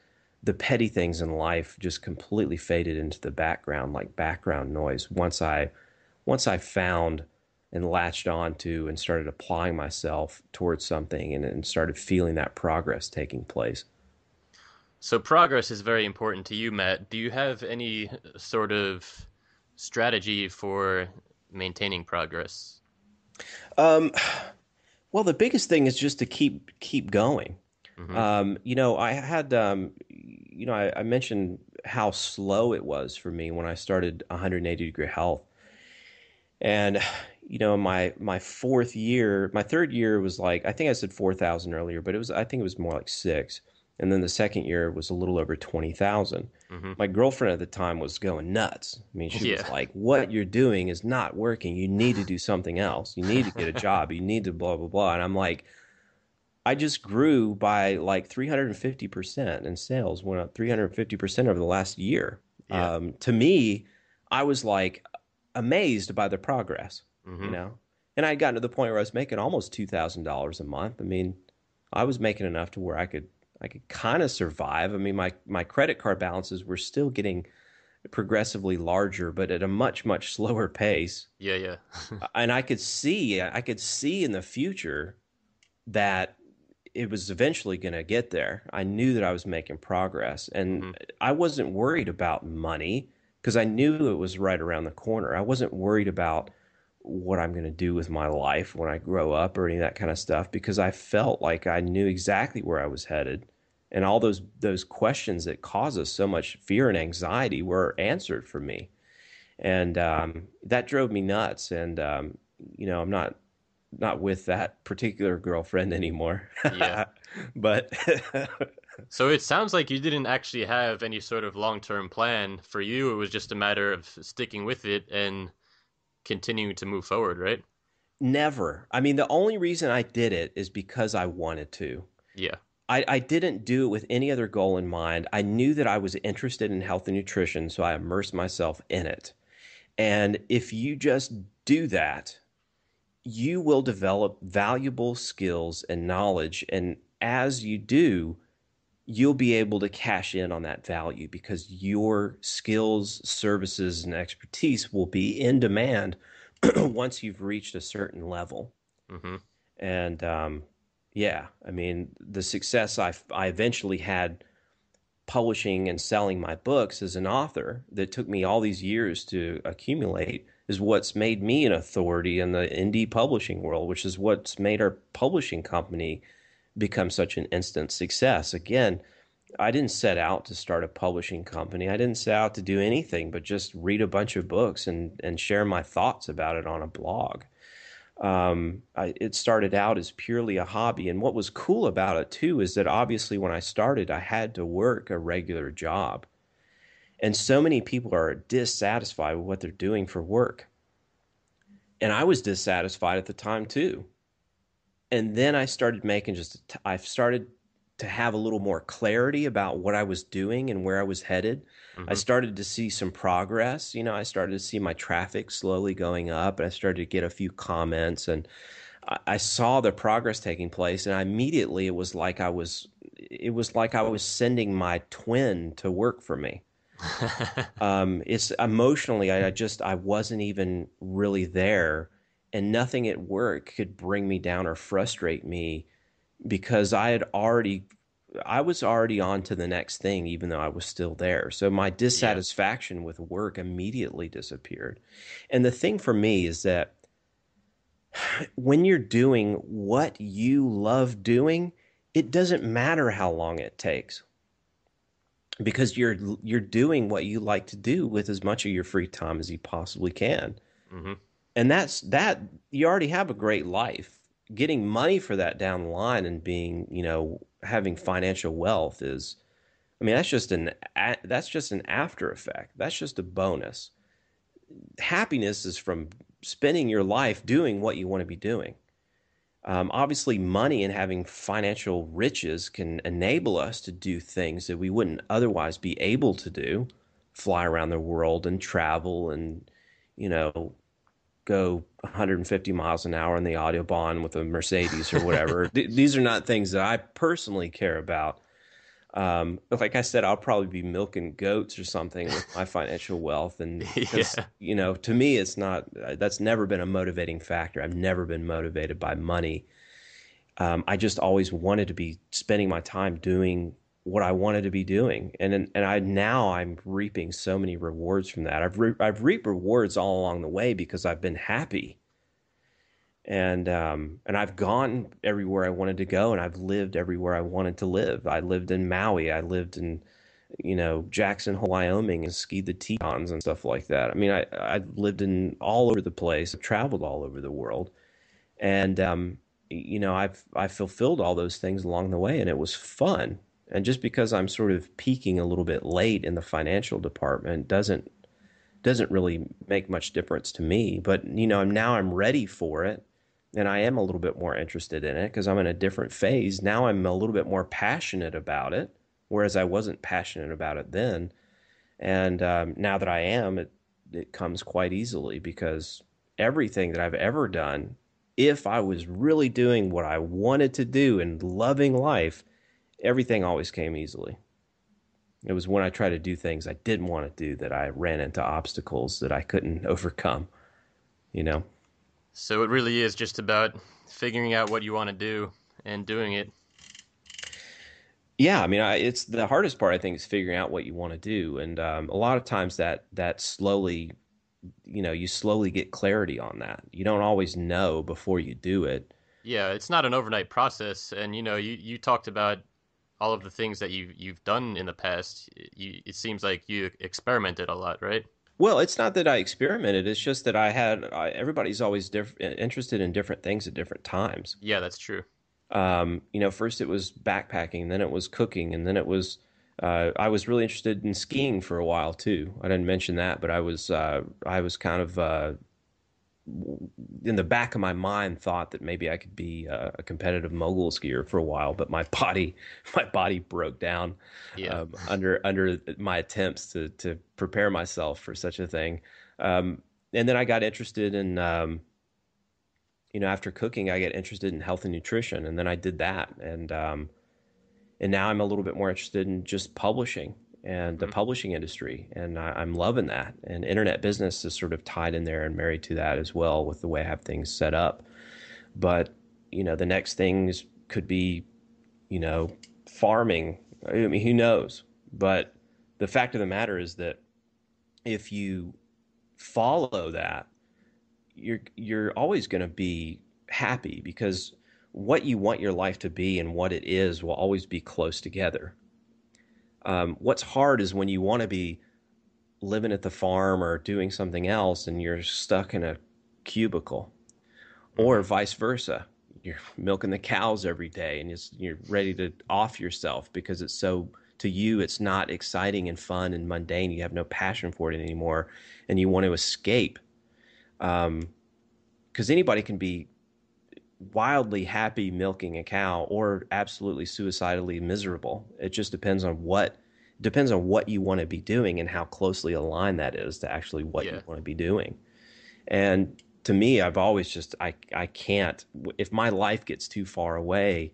The petty things in life just completely faded into the background, like background noise. Once I, once I found and latched on to and started applying myself towards something and, and started feeling that progress taking place. So progress is very important to you, Matt. Do you have any sort of strategy for maintaining progress? Um, well, the biggest thing is just to keep keep going. Mm-hmm. Um, you know, I had, um, you know, I, I, mentioned how slow it was for me when I started 180 degree health, and you know, my my fourth year, my third year was like I think I said 4,000 earlier, but it was I think it was more like six and then the second year was a little over 20,000. Mm-hmm. My girlfriend at the time was going nuts. I mean, she yeah. was like, "What you're doing is not working. You need to do something else. You need to get a job. You need to blah blah blah." And I'm like, I just grew by like 350% and sales, went up 350% over the last year. Yeah. Um, to me, I was like amazed by the progress, mm-hmm. you know? And I would gotten to the point where I was making almost $2,000 a month. I mean, I was making enough to where I could I could kind of survive. I mean, my my credit card balances were still getting progressively larger, but at a much much slower pace. Yeah, yeah. and I could see, I could see in the future that it was eventually going to get there. I knew that I was making progress, and mm-hmm. I wasn't worried about money because I knew it was right around the corner. I wasn't worried about what I'm going to do with my life when I grow up or any of that kind of stuff because I felt like I knew exactly where I was headed and all those those questions that cause us so much fear and anxiety were answered for me, and um, that drove me nuts. And um, you know, I'm not not with that particular girlfriend anymore. Yeah, but. so it sounds like you didn't actually have any sort of long-term plan for you. It was just a matter of sticking with it and continuing to move forward, right? Never. I mean, the only reason I did it is because I wanted to. Yeah. I, I didn't do it with any other goal in mind. I knew that I was interested in health and nutrition, so I immersed myself in it. And if you just do that, you will develop valuable skills and knowledge. And as you do, you'll be able to cash in on that value because your skills, services, and expertise will be in demand once you've reached a certain level. Mm-hmm. And um, yeah, I mean, the success I, I eventually had publishing and selling my books as an author that took me all these years to accumulate is what's made me an authority in the indie publishing world, which is what's made our publishing company become such an instant success. Again, I didn't set out to start a publishing company. I didn't set out to do anything but just read a bunch of books and, and share my thoughts about it on a blog. Um, I, it started out as purely a hobby. And what was cool about it, too, is that obviously when I started, I had to work a regular job. And so many people are dissatisfied with what they're doing for work. And I was dissatisfied at the time, too. And then I started making just, I started to have a little more clarity about what I was doing and where I was headed. Mm-hmm. I started to see some progress. You know, I started to see my traffic slowly going up, and I started to get a few comments, and I, I saw the progress taking place. And I immediately, it was like I was, it was like I was sending my twin to work for me. um, it's emotionally, I, I just, I wasn't even really there, and nothing at work could bring me down or frustrate me because I had already I was already on to the next thing, even though I was still there. So my dissatisfaction yeah. with work immediately disappeared. And the thing for me is that when you're doing what you love doing, it doesn't matter how long it takes because you're you're doing what you like to do with as much of your free time as you possibly can. Mm-hmm. And that's that you already have a great life getting money for that down the line and being, you know, having financial wealth is, I mean, that's just an that's just an after effect. That's just a bonus. Happiness is from spending your life doing what you want to be doing. Um, obviously, money and having financial riches can enable us to do things that we wouldn't otherwise be able to do, fly around the world and travel and, you know, go 150 miles an hour in the autobahn with a Mercedes or whatever. these are not things that I personally care about. Um, like I said, I'll probably be milking goats or something with my financial wealth, and yeah. you know, to me, it's not. That's never been a motivating factor. I've never been motivated by money. Um, I just always wanted to be spending my time doing what I wanted to be doing, and and I now I'm reaping so many rewards from that. I've re- I've reaped rewards all along the way because I've been happy, and um, and I've gone everywhere I wanted to go, and I've lived everywhere I wanted to live. I lived in Maui, I lived in you know Jackson Wyoming, and skied the Tetons and stuff like that. I mean, I I lived in all over the place, I've traveled all over the world, and um, you know I've I fulfilled all those things along the way, and it was fun and just because I'm sort of peaking a little bit late in the financial department doesn't doesn't really make much difference to me. But you know, now I'm ready for it, and I am a little bit more interested in it because I'm in a different phase now. I'm a little bit more passionate about it, whereas I wasn't passionate about it then. And um, now that I am, it it comes quite easily because everything that I've ever done, if I was really doing what I wanted to do and loving life everything always came easily. It was when I tried to do things I didn't want to do that I ran into obstacles that I couldn't overcome, you know? So it really is just about figuring out what you want to do and doing it. Yeah, I mean, I, it's the hardest part. I think is figuring out what you want to do, and um, a lot of times that that slowly, you know, you slowly get clarity on that. You don't always know before you do it. Yeah, it's not an overnight process, and you know, you you talked about all of the things that you you've done in the past, you, it seems like you experimented a lot, right? Well, it's not that I experimented. It's just that I had I, everybody's always diff- interested in different things at different times. Yeah, that's true. Um, you know, first it was backpacking, then it was cooking, and then it was uh, I was really interested in skiing for a while too. I didn't mention that, but I was uh, I was kind of uh, in the back of my mind thought that maybe I could be a, a competitive mogul skier for a while, but my body my body broke down yeah. um, under under my attempts to to prepare myself for such a thing. Um, and then I got interested in um, you know after cooking I get interested in health and nutrition, and then I did that, and um, and now I'm a little bit more interested in just publishing and the mm-hmm. publishing industry. And I, am loving that. And internet business is sort of tied in there and married to that as well with the way I have things set up. But, you know, the next things could be, you know, farming. I mean, who knows? But the fact of the matter is that if you follow that, you're you're always going to be happy because what you want your life to be and what it is will always be close together um, what's hard is when you want to be living at the farm or doing something else and you're stuck in a cubicle or vice versa. You're milking the cows every day and you're ready to off yourself because it's so to you it's not exciting and fun and mundane. You have no passion for it anymore, and you want to escape. Because um, anybody can be wildly happy milking a cow or absolutely suicidally miserable. It just depends on what depends on what you want to be doing and how closely aligned that is to actually what yeah. you want to be doing. And to me, I've always just I I can't if my life gets too far away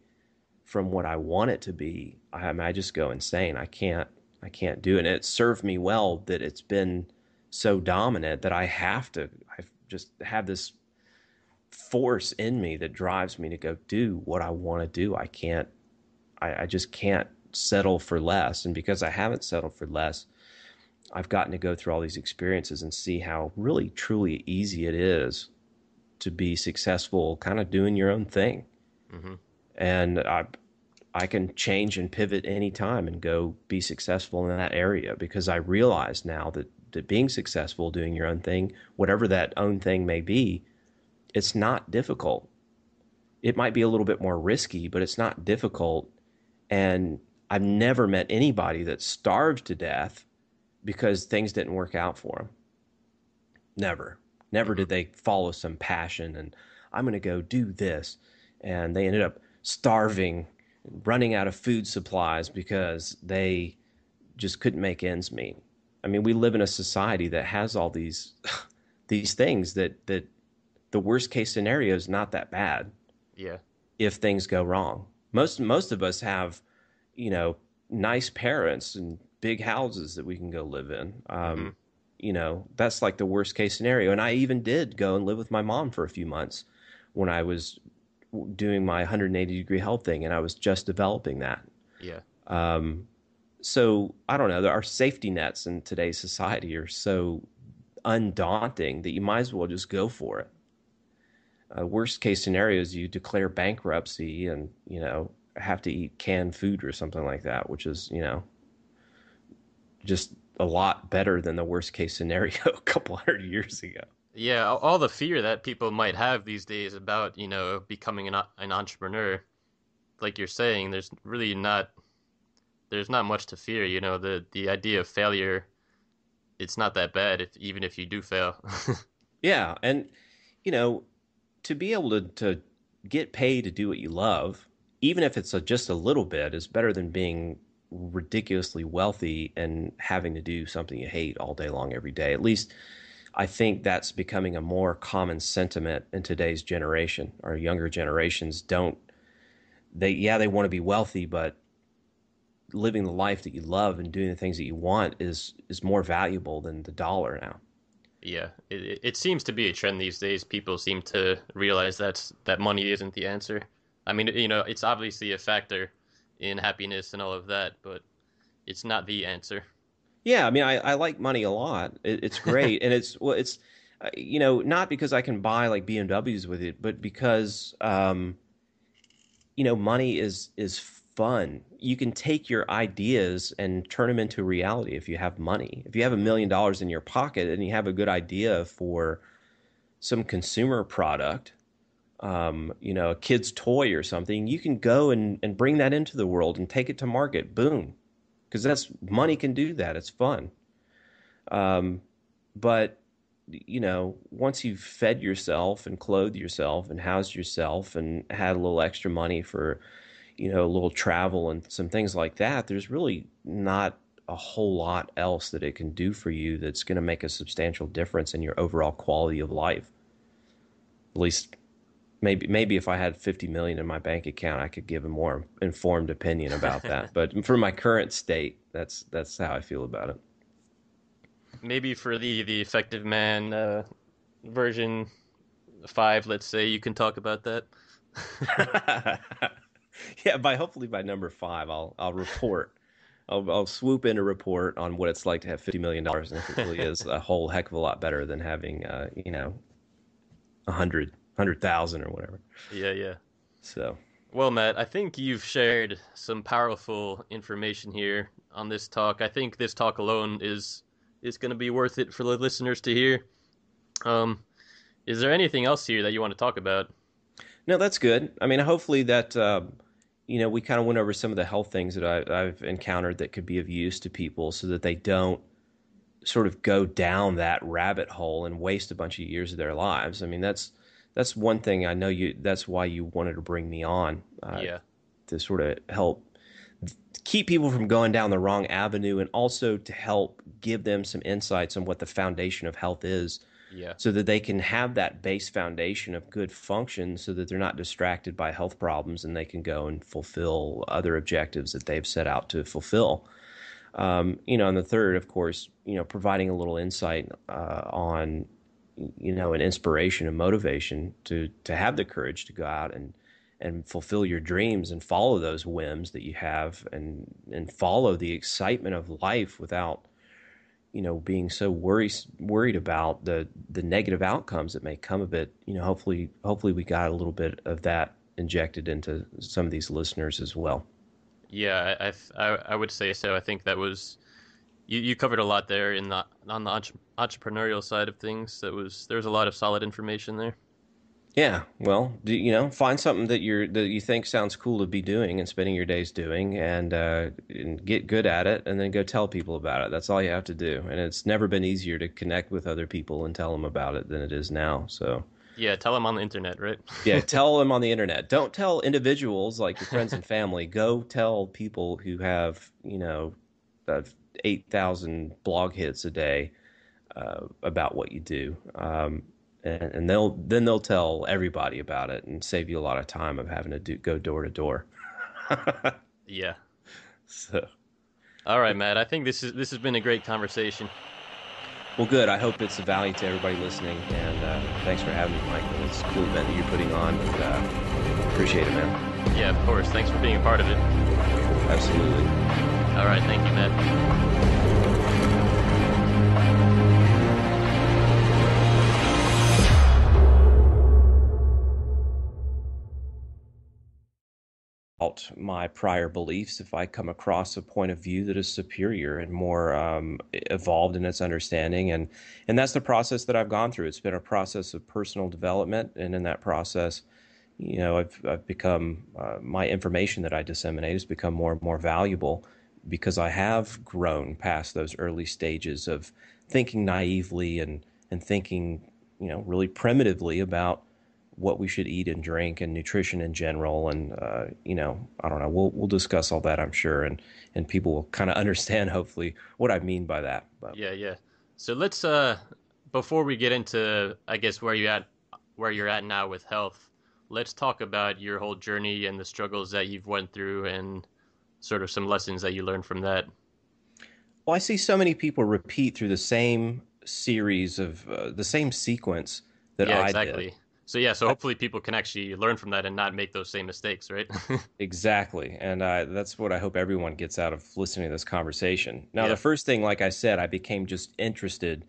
from what I want it to be, I, I just go insane. I can't I can't do it. And it served me well that it's been so dominant that I have to I just have this force in me that drives me to go do what I want to do. I can't I, I just can't settle for less. And because I haven't settled for less, I've gotten to go through all these experiences and see how really truly easy it is to be successful kind of doing your own thing. Mm-hmm. And I I can change and pivot anytime and go be successful in that area because I realize now that, that being successful doing your own thing, whatever that own thing may be, it's not difficult. It might be a little bit more risky, but it's not difficult. And I've never met anybody that starved to death because things didn't work out for them. Never. Never did mm-hmm. they follow some passion and I'm going to go do this. And they ended up starving, running out of food supplies because they just couldn't make ends meet. I mean, we live in a society that has all these these things that that the worst case scenario is not that bad. Yeah. If things go wrong. Most most of us have, you know, nice parents and big houses that we can go live in. Um, mm-hmm. You know, that's like the worst case scenario. And I even did go and live with my mom for a few months when I was doing my 180 degree health thing, and I was just developing that. Yeah. Um, so I don't know. Our safety nets in today's society are so undaunting that you might as well just go for it. Uh, worst case scenario is you declare bankruptcy and you know have to eat canned food or something like that, which is you know just a lot better than the worst case scenario a couple hundred years ago. Yeah, all the fear that people might have these days about you know becoming an an entrepreneur, like you're saying, there's really not there's not much to fear. You know, the the idea of failure, it's not that bad if even if you do fail. yeah, and you know, to be able to to get paid to do what you love, even if it's a, just a little bit, is better than being ridiculously wealthy and having to do something you hate all day long every day. At least I think that's becoming a more common sentiment in today's generation. Our younger generations don't they yeah, they want to be wealthy, but living the life that you love and doing the things that you want is is more valuable than the dollar now. Yeah, it it seems to be a trend these days. People seem to realize that that money isn't the answer. I mean, you know, it's obviously a factor in happiness and all of that, but it's not the answer. Yeah, I mean, I, I like money a lot. It, it's great, and it's well, it's uh, you know not because I can buy like BMWs with it, but because um, you know money is is fun. You can take your ideas and turn them into reality if you have money. If you have a million dollars in your pocket and you have a good idea for some consumer product, um, you know, a kid's toy or something, you can go and, and bring that into the world and take it to market. Boom. Because that's money can do that. It's fun. Um, but, you know, once you've fed yourself and clothed yourself and housed yourself and had a little extra money for, you know, a little travel and some things like that, there's really not a whole lot else that it can do for you that's going to make a substantial difference in your overall quality of life. At least maybe maybe if I had 50 million in my bank account, I could give a more informed opinion about that. but for my current state, that's that's how I feel about it. Maybe for the the effective man uh, version five, let's say, you can talk about that. yeah, by hopefully by number five, I'll I'll report. I'll, I'll swoop in a report on what it's like to have fifty million dollars, and if it really is a whole heck of a lot better than having, uh, you know, a hundred hundred thousand or whatever. Yeah, yeah. So. Well, Matt, I think you've shared some powerful information here on this talk. I think this talk alone is is going to be worth it for the listeners to hear. Um, Is there anything else here that you want to talk about? No, that's good. I mean, hopefully that uh, you know we kind of went over some of the health things that I, I've encountered that could be of use to people, so that they don't sort of go down that rabbit hole and waste a bunch of years of their lives. I mean, that's that's one thing I know you. That's why you wanted to bring me on. Uh, yeah. To sort of help keep people from going down the wrong avenue, and also to help give them some insights on what the foundation of health is. Yeah. So that they can have that base foundation of good function, so that they're not distracted by health problems, and they can go and fulfill other objectives that they've set out to fulfill. Um, you know, and the third, of course, you know, providing a little insight uh, on, you know, an inspiration and motivation to to have the courage to go out and and fulfill your dreams and follow those whims that you have and and follow the excitement of life without you know being so worried worried about the the negative outcomes that may come of it you know hopefully hopefully we got a little bit of that injected into some of these listeners as well yeah, I, I, I would say so. I think that was you, you covered a lot there in the on the entrepreneurial side of things. That was there was a lot of solid information there. Yeah, well, do, you know, find something that you're that you think sounds cool to be doing and spending your days doing, and, uh, and get good at it, and then go tell people about it. That's all you have to do. And it's never been easier to connect with other people and tell them about it than it is now. So yeah, tell them on the internet, right? yeah, tell them on the internet. Don't tell individuals like your friends and family. Go tell people who have, you know, uh, 8,000 blog hits a day uh, about what you do. Um, and, and, they'll then they'll tell everybody about it and save you a lot of time of having to do, go door to door. Yeah. So. All right, Matt. I think this is this has been a great conversation. Well, good. I hope it's a value to everybody listening, and uh, thanks for having me, Michael. It's a cool event that you're putting on, and uh, appreciate it, man. Yeah, of course. Thanks for being a part of it. Absolutely. All right. Thank you, Matt. My prior beliefs if I come across a point of view that is superior and more um, evolved in its understanding. And, and that's the process that I've gone through. It's been a process of personal development. And in that process, you know, I've, I've become, uh, my information that I disseminate has become more and more valuable because I have grown past those early stages of thinking naively and, and thinking, you know, really primitively about what we should eat and drink and nutrition in general. And, uh, you know, I don't know, we'll, we'll discuss all that, I'm sure. And, and people will kind of understand, hopefully, what I mean by that. But. Yeah, yeah. So let's, uh, before we get into, I guess, where you at, where you're at now with health, let's talk about your whole journey and the struggles that you've went through and sort of some lessons that you learned from that. Well, I see so many people repeat through the same series of uh, the same sequence that yeah, I exactly. did. So yeah, so hopefully people can actually learn from that and not make those same mistakes, right? exactly, and uh, that's what I hope everyone gets out of listening to this conversation. Now, yeah. the first thing, like I said, I became just interested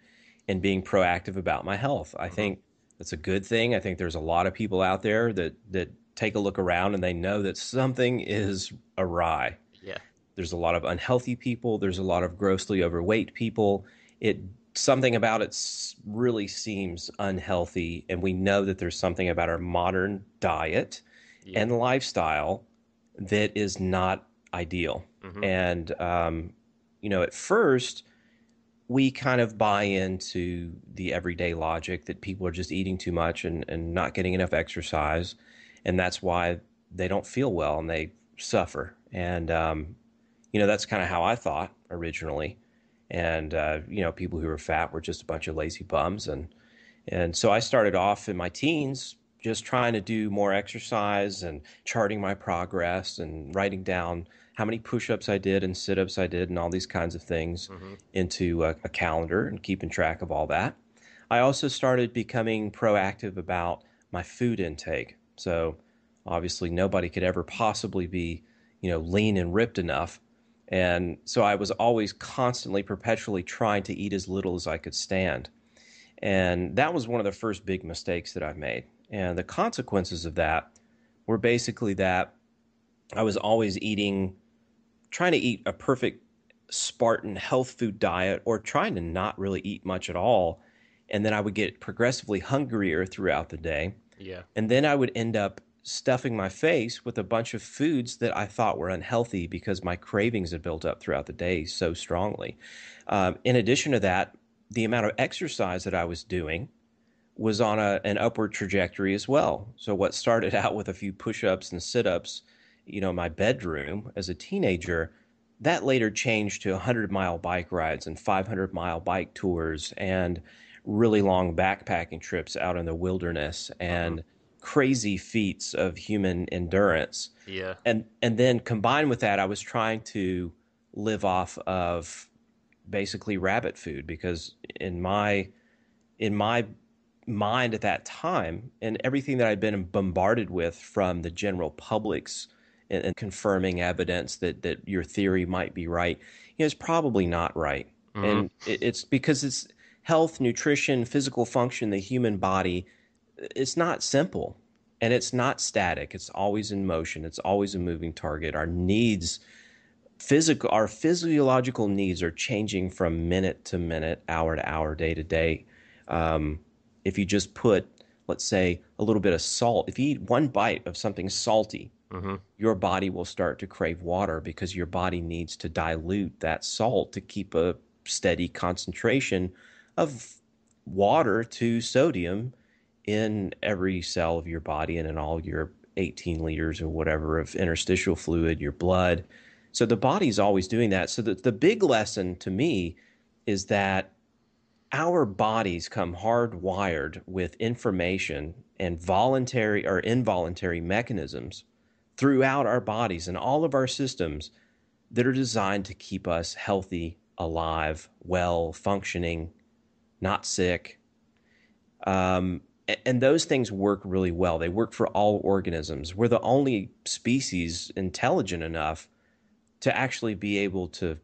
in being proactive about my health. I mm-hmm. think that's a good thing. I think there's a lot of people out there that that take a look around and they know that something is awry. Yeah. There's a lot of unhealthy people. There's a lot of grossly overweight people. It something about it really seems unhealthy, and we know that there's something about our modern diet yeah. and lifestyle that is not ideal. Mm-hmm. And um, you know, at first, we kind of buy into the everyday logic that people are just eating too much and, and not getting enough exercise, and that's why they don't feel well and they suffer. And um, you know, that's kind of how I thought originally and uh, you know people who were fat were just a bunch of lazy bums and and so I started off in my teens just trying to do more exercise and charting my progress and writing down how many push-ups I did and sit-ups I did and all these kinds of things mm-hmm. into a, a calendar and keeping track of all that. I also started becoming proactive about my food intake. So obviously nobody could ever possibly be, you know, lean and ripped enough and so I was always constantly, perpetually trying to eat as little as I could stand. And that was one of the first big mistakes that I made. And the consequences of that were basically that I was always eating, trying to eat a perfect Spartan health food diet or trying to not really eat much at all. and then I would get progressively hungrier throughout the day. Yeah. And then I would end up stuffing my face with a bunch of foods that I thought were unhealthy because my cravings had built up throughout the day so strongly. Um, in addition to that, the amount of exercise that I was doing was on a, an upward trajectory as well. So what started out with a few push-ups and sit-ups, you know, my bedroom as a teenager, that later changed to 100 mile bike rides and 500 mile bike tours and really long backpacking trips out in the wilderness and uh-huh. Crazy feats of human endurance. Yeah. And and then combined with that I was trying to live off of basically rabbit food because in my in my mind at that time and everything that I'd been bombarded with from the general public's and, and confirming evidence that that your theory might be right you know, is probably not right. Mm-hmm. And it, it's because it's health, nutrition, physical function, the human body. It's not simple and it's not static. It's always in motion. It's always a moving target. Our needs physical our physiological needs are changing from minute to minute, hour to hour, day to day. Um, if you just put, let's say, a little bit of salt, if you eat one bite of something salty, mm-hmm. your body will start to crave water because your body needs to dilute that salt to keep a steady concentration of water to sodium in every cell of your body and in all your 18 liters or whatever of interstitial fluid, your blood so the body's always doing that. So the, the big lesson to me is that our bodies come hardwired with information and voluntary or involuntary mechanisms throughout our bodies and all of our systems that are designed to keep us healthy, alive, well, functioning, not sick. Um, and those things work really well. They work for all organisms. We're the only species intelligent enough to actually be able to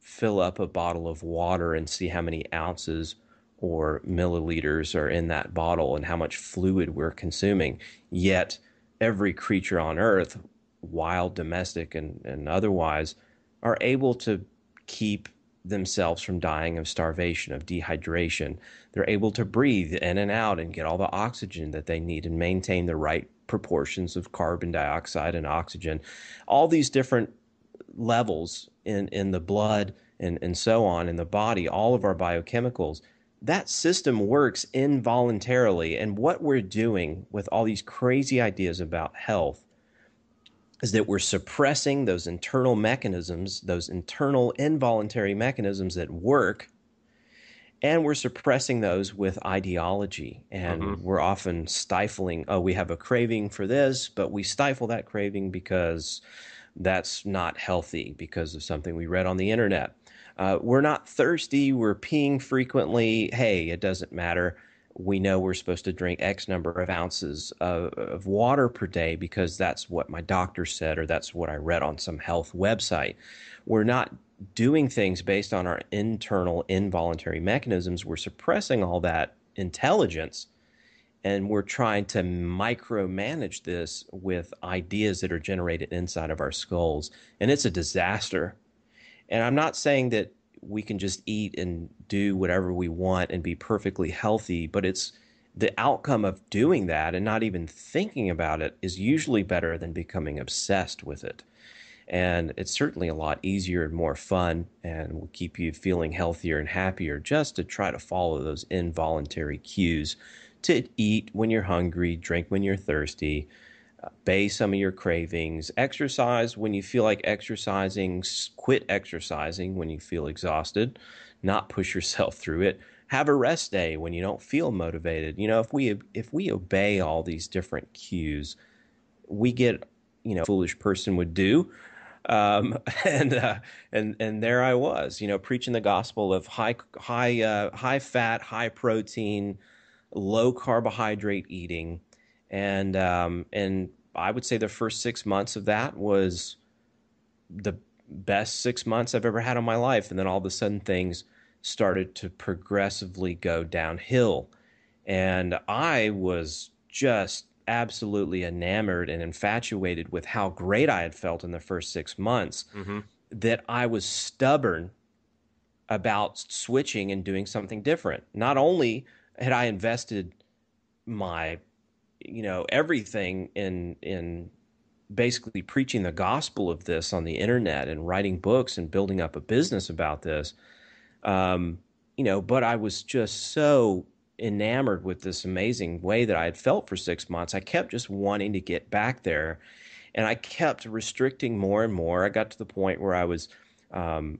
fill up a bottle of water and see how many ounces or milliliters are in that bottle and how much fluid we're consuming. Yet, every creature on earth, wild, domestic, and, and otherwise, are able to keep themselves from dying of starvation, of dehydration. They're able to breathe in and out and get all the oxygen that they need and maintain the right proportions of carbon dioxide and oxygen. All these different levels in, in the blood and, and so on in the body, all of our biochemicals, that system works involuntarily. And what we're doing with all these crazy ideas about health is that we're suppressing those internal mechanisms, those internal involuntary mechanisms that work, and we're suppressing those with ideology. And mm-hmm. we're often stifling, oh, we have a craving for this, but we stifle that craving because that's not healthy because of something we read on the internet. Uh, we're not thirsty, we're peeing frequently. Hey, it doesn't matter. We know we're supposed to drink X number of ounces of, of water per day because that's what my doctor said or that's what I read on some health website. We're not doing things based on our internal involuntary mechanisms. We're suppressing all that intelligence and we're trying to micromanage this with ideas that are generated inside of our skulls and it's a disaster and i'm not saying that we can just eat and do whatever we want and be perfectly healthy but it's the outcome of doing that and not even thinking about it is usually better than becoming obsessed with it. And it's certainly a lot easier and more fun and will keep you feeling healthier and happier just to try to follow those involuntary cues to eat when you're hungry, drink when you're thirsty, bay some of your cravings, exercise when you feel like exercising, quit exercising when you feel exhausted, not push yourself through it. Have a rest day when you don't feel motivated. You know, if we if we obey all these different cues, we get, you know, foolish person would do. Um, and uh, and and there I was, you know, preaching the gospel of high high uh, high fat, high protein, low carbohydrate eating, and um, and I would say the first six months of that was the best six months I've ever had in my life, and then all of a sudden things started to progressively go downhill, and I was just absolutely enamored and infatuated with how great I had felt in the first six months mm-hmm. that I was stubborn about switching and doing something different. Not only had I invested my, you know, everything in in basically preaching the gospel of this on the internet and writing books and building up a business about this, um, you know, but I was just so enamored with this amazing way that I had felt for six months. I kept just wanting to get back there. And I kept restricting more and more. I got to the point where I was um,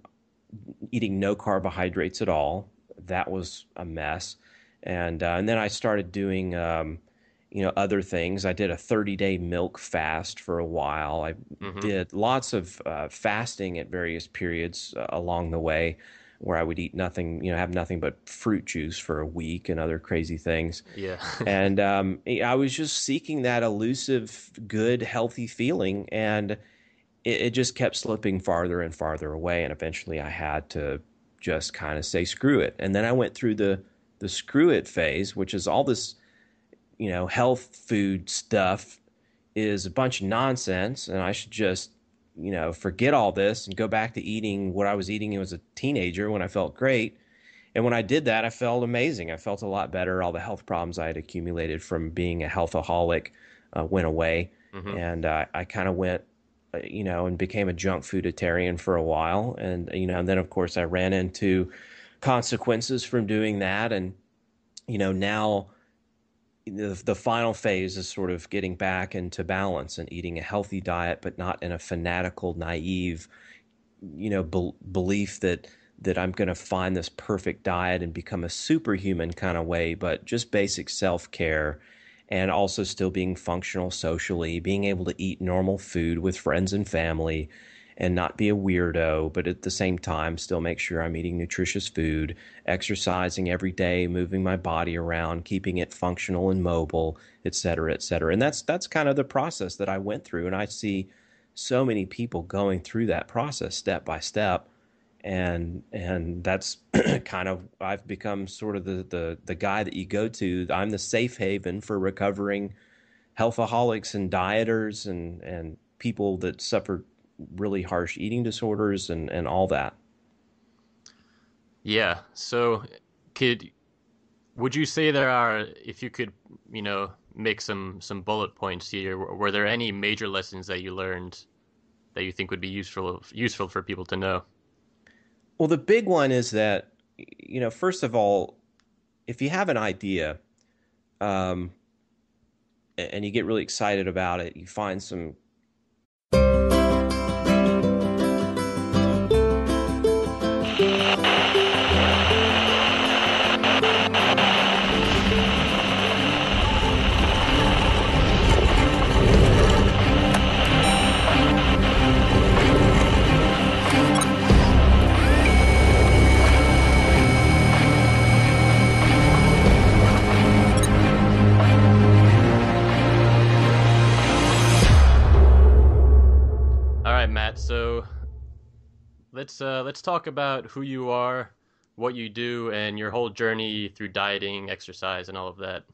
eating no carbohydrates at all. That was a mess. And, uh, and then I started doing, um, you know, other things. I did a 30 day milk fast for a while. I mm-hmm. did lots of uh, fasting at various periods uh, along the way where I would eat nothing, you know, have nothing but fruit juice for a week and other crazy things. Yeah. and um, I was just seeking that elusive, good, healthy feeling, and it, it, just kept slipping farther and farther away. And eventually, I had to just kind of say screw it. And then I went through the the screw it phase, which is all this, you know, health food stuff is a bunch of nonsense, and I should just you know, forget all this and go back to eating what I was eating as a teenager when I felt great. And when I did that, I felt amazing. I felt a lot better. All the health problems I had accumulated from being a healthaholic uh, went away. Mm-hmm. And uh, I kind of went, uh, you know, and became a junk fooditarian for a while. And, you know, and then of course I ran into consequences from doing that. And, you know, now the, the final phase is sort of getting back into balance and eating a healthy diet, but not in a fanatical, naive, you know, be- belief that that I'm going to find this perfect diet and become a superhuman kind of way, but just basic self care and also still being functional socially, being able to eat normal food with friends and family, and not be a weirdo, but at the same time, still make sure I'm eating nutritious food, exercising every day, moving my body around, keeping it functional and mobile, et cetera, et cetera. And that's that's kind of the process that I went through. And I see so many people going through that process step by step. And and that's kind of I've become sort of the, the the guy that you go to. I'm the safe haven for recovering healthaholics and dieters and and people that suffer really harsh eating disorders and, and all that. Yeah. So could would you say there are if you could, you know, make some some bullet points here, were there any major lessons that you learned that you think would be useful useful for people to know? Well, the big one is that you know, first of all, if you have an idea um, and you get really excited about it, you find some let's uh, let's talk about who you are, what you do, and your whole journey through dieting, exercise, and all of that.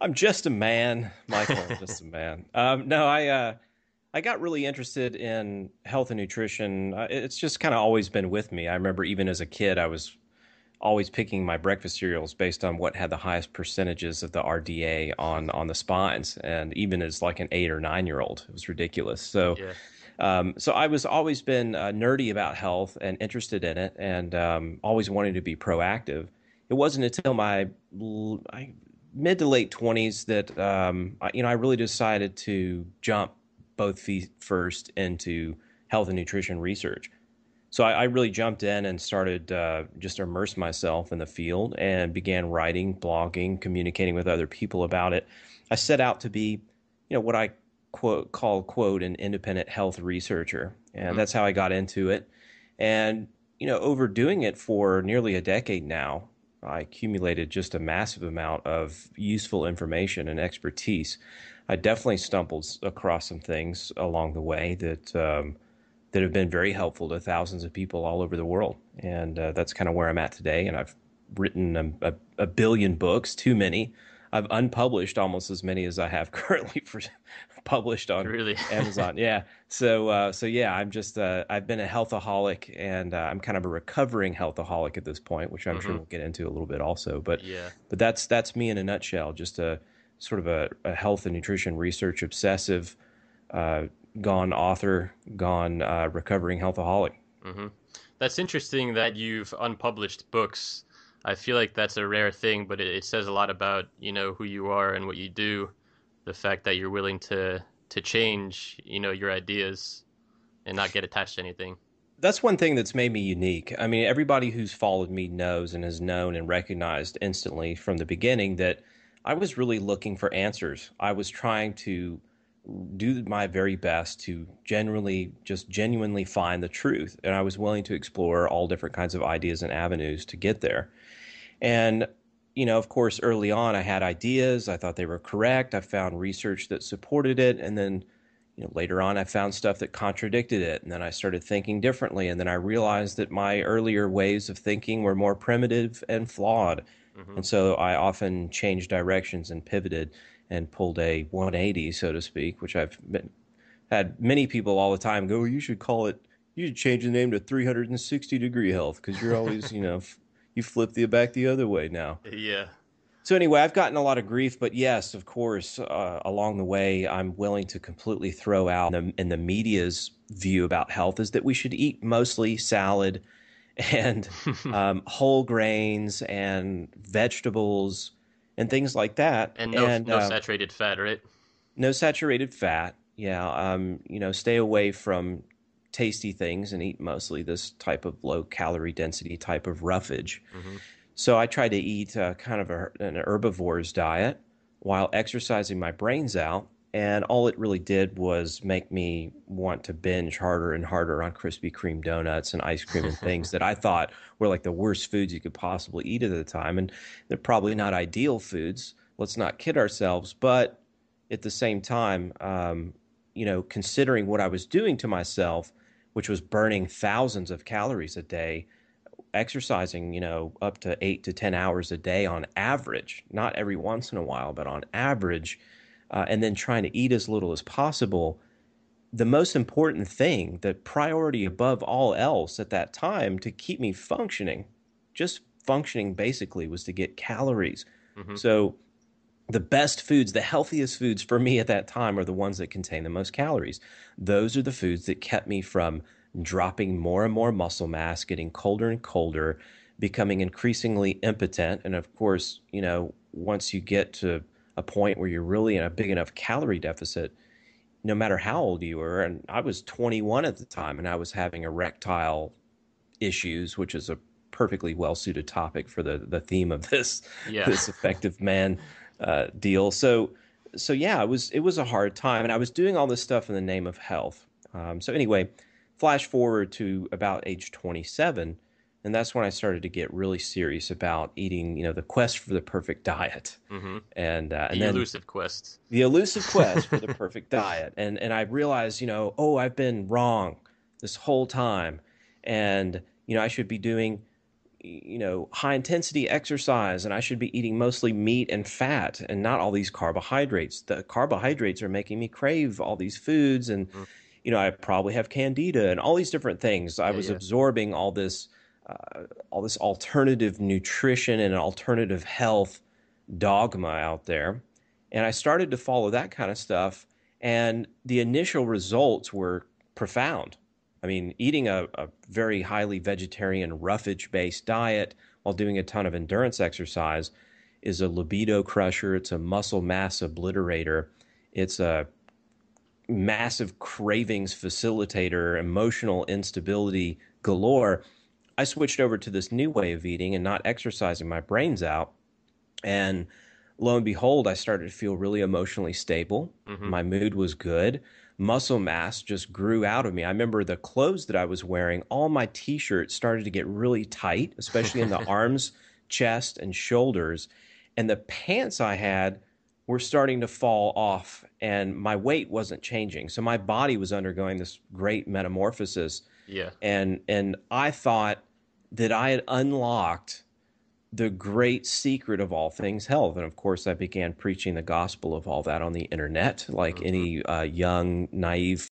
I'm just a man, Michael. I'm just a man. Um, no, I uh, I got really interested in health and nutrition. Uh, it's just kind of always been with me. I remember even as a kid, I was always picking my breakfast cereals based on what had the highest percentages of the RDA on on the spines, and even as like an eight or nine year old, it was ridiculous. So. Yeah. Um, so I was always been uh, nerdy about health and interested in it, and um, always wanting to be proactive. It wasn't until my mid to late twenties that um, I, you know I really decided to jump both feet first into health and nutrition research. So I, I really jumped in and started uh, just immerse myself in the field and began writing, blogging, communicating with other people about it. I set out to be, you know, what I quote call quote an independent health researcher, and mm-hmm. that's how I got into it. And you know, over doing it for nearly a decade now, I accumulated just a massive amount of useful information and expertise. I definitely stumbled across some things along the way that um, that have been very helpful to thousands of people all over the world, and uh, that's kind of where I'm at today. And I've written a, a, a billion books, too many, I've unpublished almost as many as I have currently for published on really? Amazon. Yeah. So uh, so yeah, I'm just uh, I've been a healthaholic, and uh, I'm kind of a recovering healthaholic at this point, which I'm mm-hmm. sure we'll get into a little bit also. But yeah, but that's that's me in a nutshell. Just a sort of a, a health and nutrition research obsessive, uh, gone author, gone uh, recovering healthaholic. Mm-hmm. That's interesting that you've unpublished books. I feel like that's a rare thing, but it, it says a lot about you know who you are and what you do the fact that you're willing to to change, you know, your ideas and not get attached to anything. That's one thing that's made me unique. I mean, everybody who's followed me knows and has known and recognized instantly from the beginning that I was really looking for answers. I was trying to do my very best to generally just genuinely find the truth and I was willing to explore all different kinds of ideas and avenues to get there. And you know, of course, early on, I had ideas. I thought they were correct. I found research that supported it. And then, you know, later on, I found stuff that contradicted it. And then I started thinking differently. And then I realized that my earlier ways of thinking were more primitive and flawed. Mm-hmm. And so I often changed directions and pivoted and pulled a 180, so to speak, which I've been, had many people all the time go, you should call it, you should change the name to 360 degree health because you're always, you know, you flip the back the other way now. Yeah. So anyway, I've gotten a lot of grief, but yes, of course, uh, along the way, I'm willing to completely throw out in the, in the media's view about health is that we should eat mostly salad and um, whole grains and vegetables and things like that. And no, and, no uh, saturated fat, right? No saturated fat. Yeah. Um, you know, stay away from tasty things and eat mostly this type of low calorie density type of roughage. Mm-hmm. So I try to eat uh, kind of a, an herbivore's diet while exercising my brains out. And all it really did was make me want to binge harder and harder on Krispy Kreme donuts and ice cream and things that I thought were like the worst foods you could possibly eat at the time. And they're probably not ideal foods. Let's not kid ourselves. But at the same time, um, you know, considering what I was doing to myself, which was burning thousands of calories a day, exercising, you know, up to eight to 10 hours a day on average, not every once in a while, but on average, uh, and then trying to eat as little as possible. The most important thing, the priority above all else at that time to keep me functioning, just functioning basically, was to get calories. Mm-hmm. So, the best foods, the healthiest foods for me at that time are the ones that contain the most calories. Those are the foods that kept me from dropping more and more muscle mass, getting colder and colder, becoming increasingly impotent. And of course, you know, once you get to a point where you're really in a big enough calorie deficit, no matter how old you were, and I was 21 at the time and I was having erectile issues, which is a perfectly well suited topic for the, the theme of this, yeah. this effective man uh, deal. So so yeah, it was it was a hard time, and I was doing all this stuff in the name of health. Um, so anyway, flash forward to about age 27, and that's when I started to get really serious about eating. You know, the quest for the perfect diet, mm-hmm. and uh, and the then elusive quest, the elusive quest for the perfect diet, and and I realized, you know, oh, I've been wrong this whole time, and you know, I should be doing you know high intensity exercise and i should be eating mostly meat and fat and not all these carbohydrates the carbohydrates are making me crave all these foods and mm. you know i probably have candida and all these different things i was yeah. absorbing all this uh, all this alternative nutrition and alternative health dogma out there and i started to follow that kind of stuff and the initial results were profound I mean, eating a, a very highly vegetarian, roughage based diet while doing a ton of endurance exercise is a libido crusher. It's a muscle mass obliterator. It's a massive cravings facilitator, emotional instability galore. I switched over to this new way of eating and not exercising my brains out. And lo and behold, I started to feel really emotionally stable. Mm-hmm. My mood was good muscle mass just grew out of me. I remember the clothes that I was wearing, all my t shirts started to get really tight, especially in the arms, chest, and shoulders. And the pants I had were starting to fall off, and my weight wasn't changing. So my body was undergoing this great metamorphosis. Yeah. And and I thought that I had unlocked the great secret of all things health. And of course, I began preaching the gospel of all that on the internet, like mm-hmm. any uh, young, naive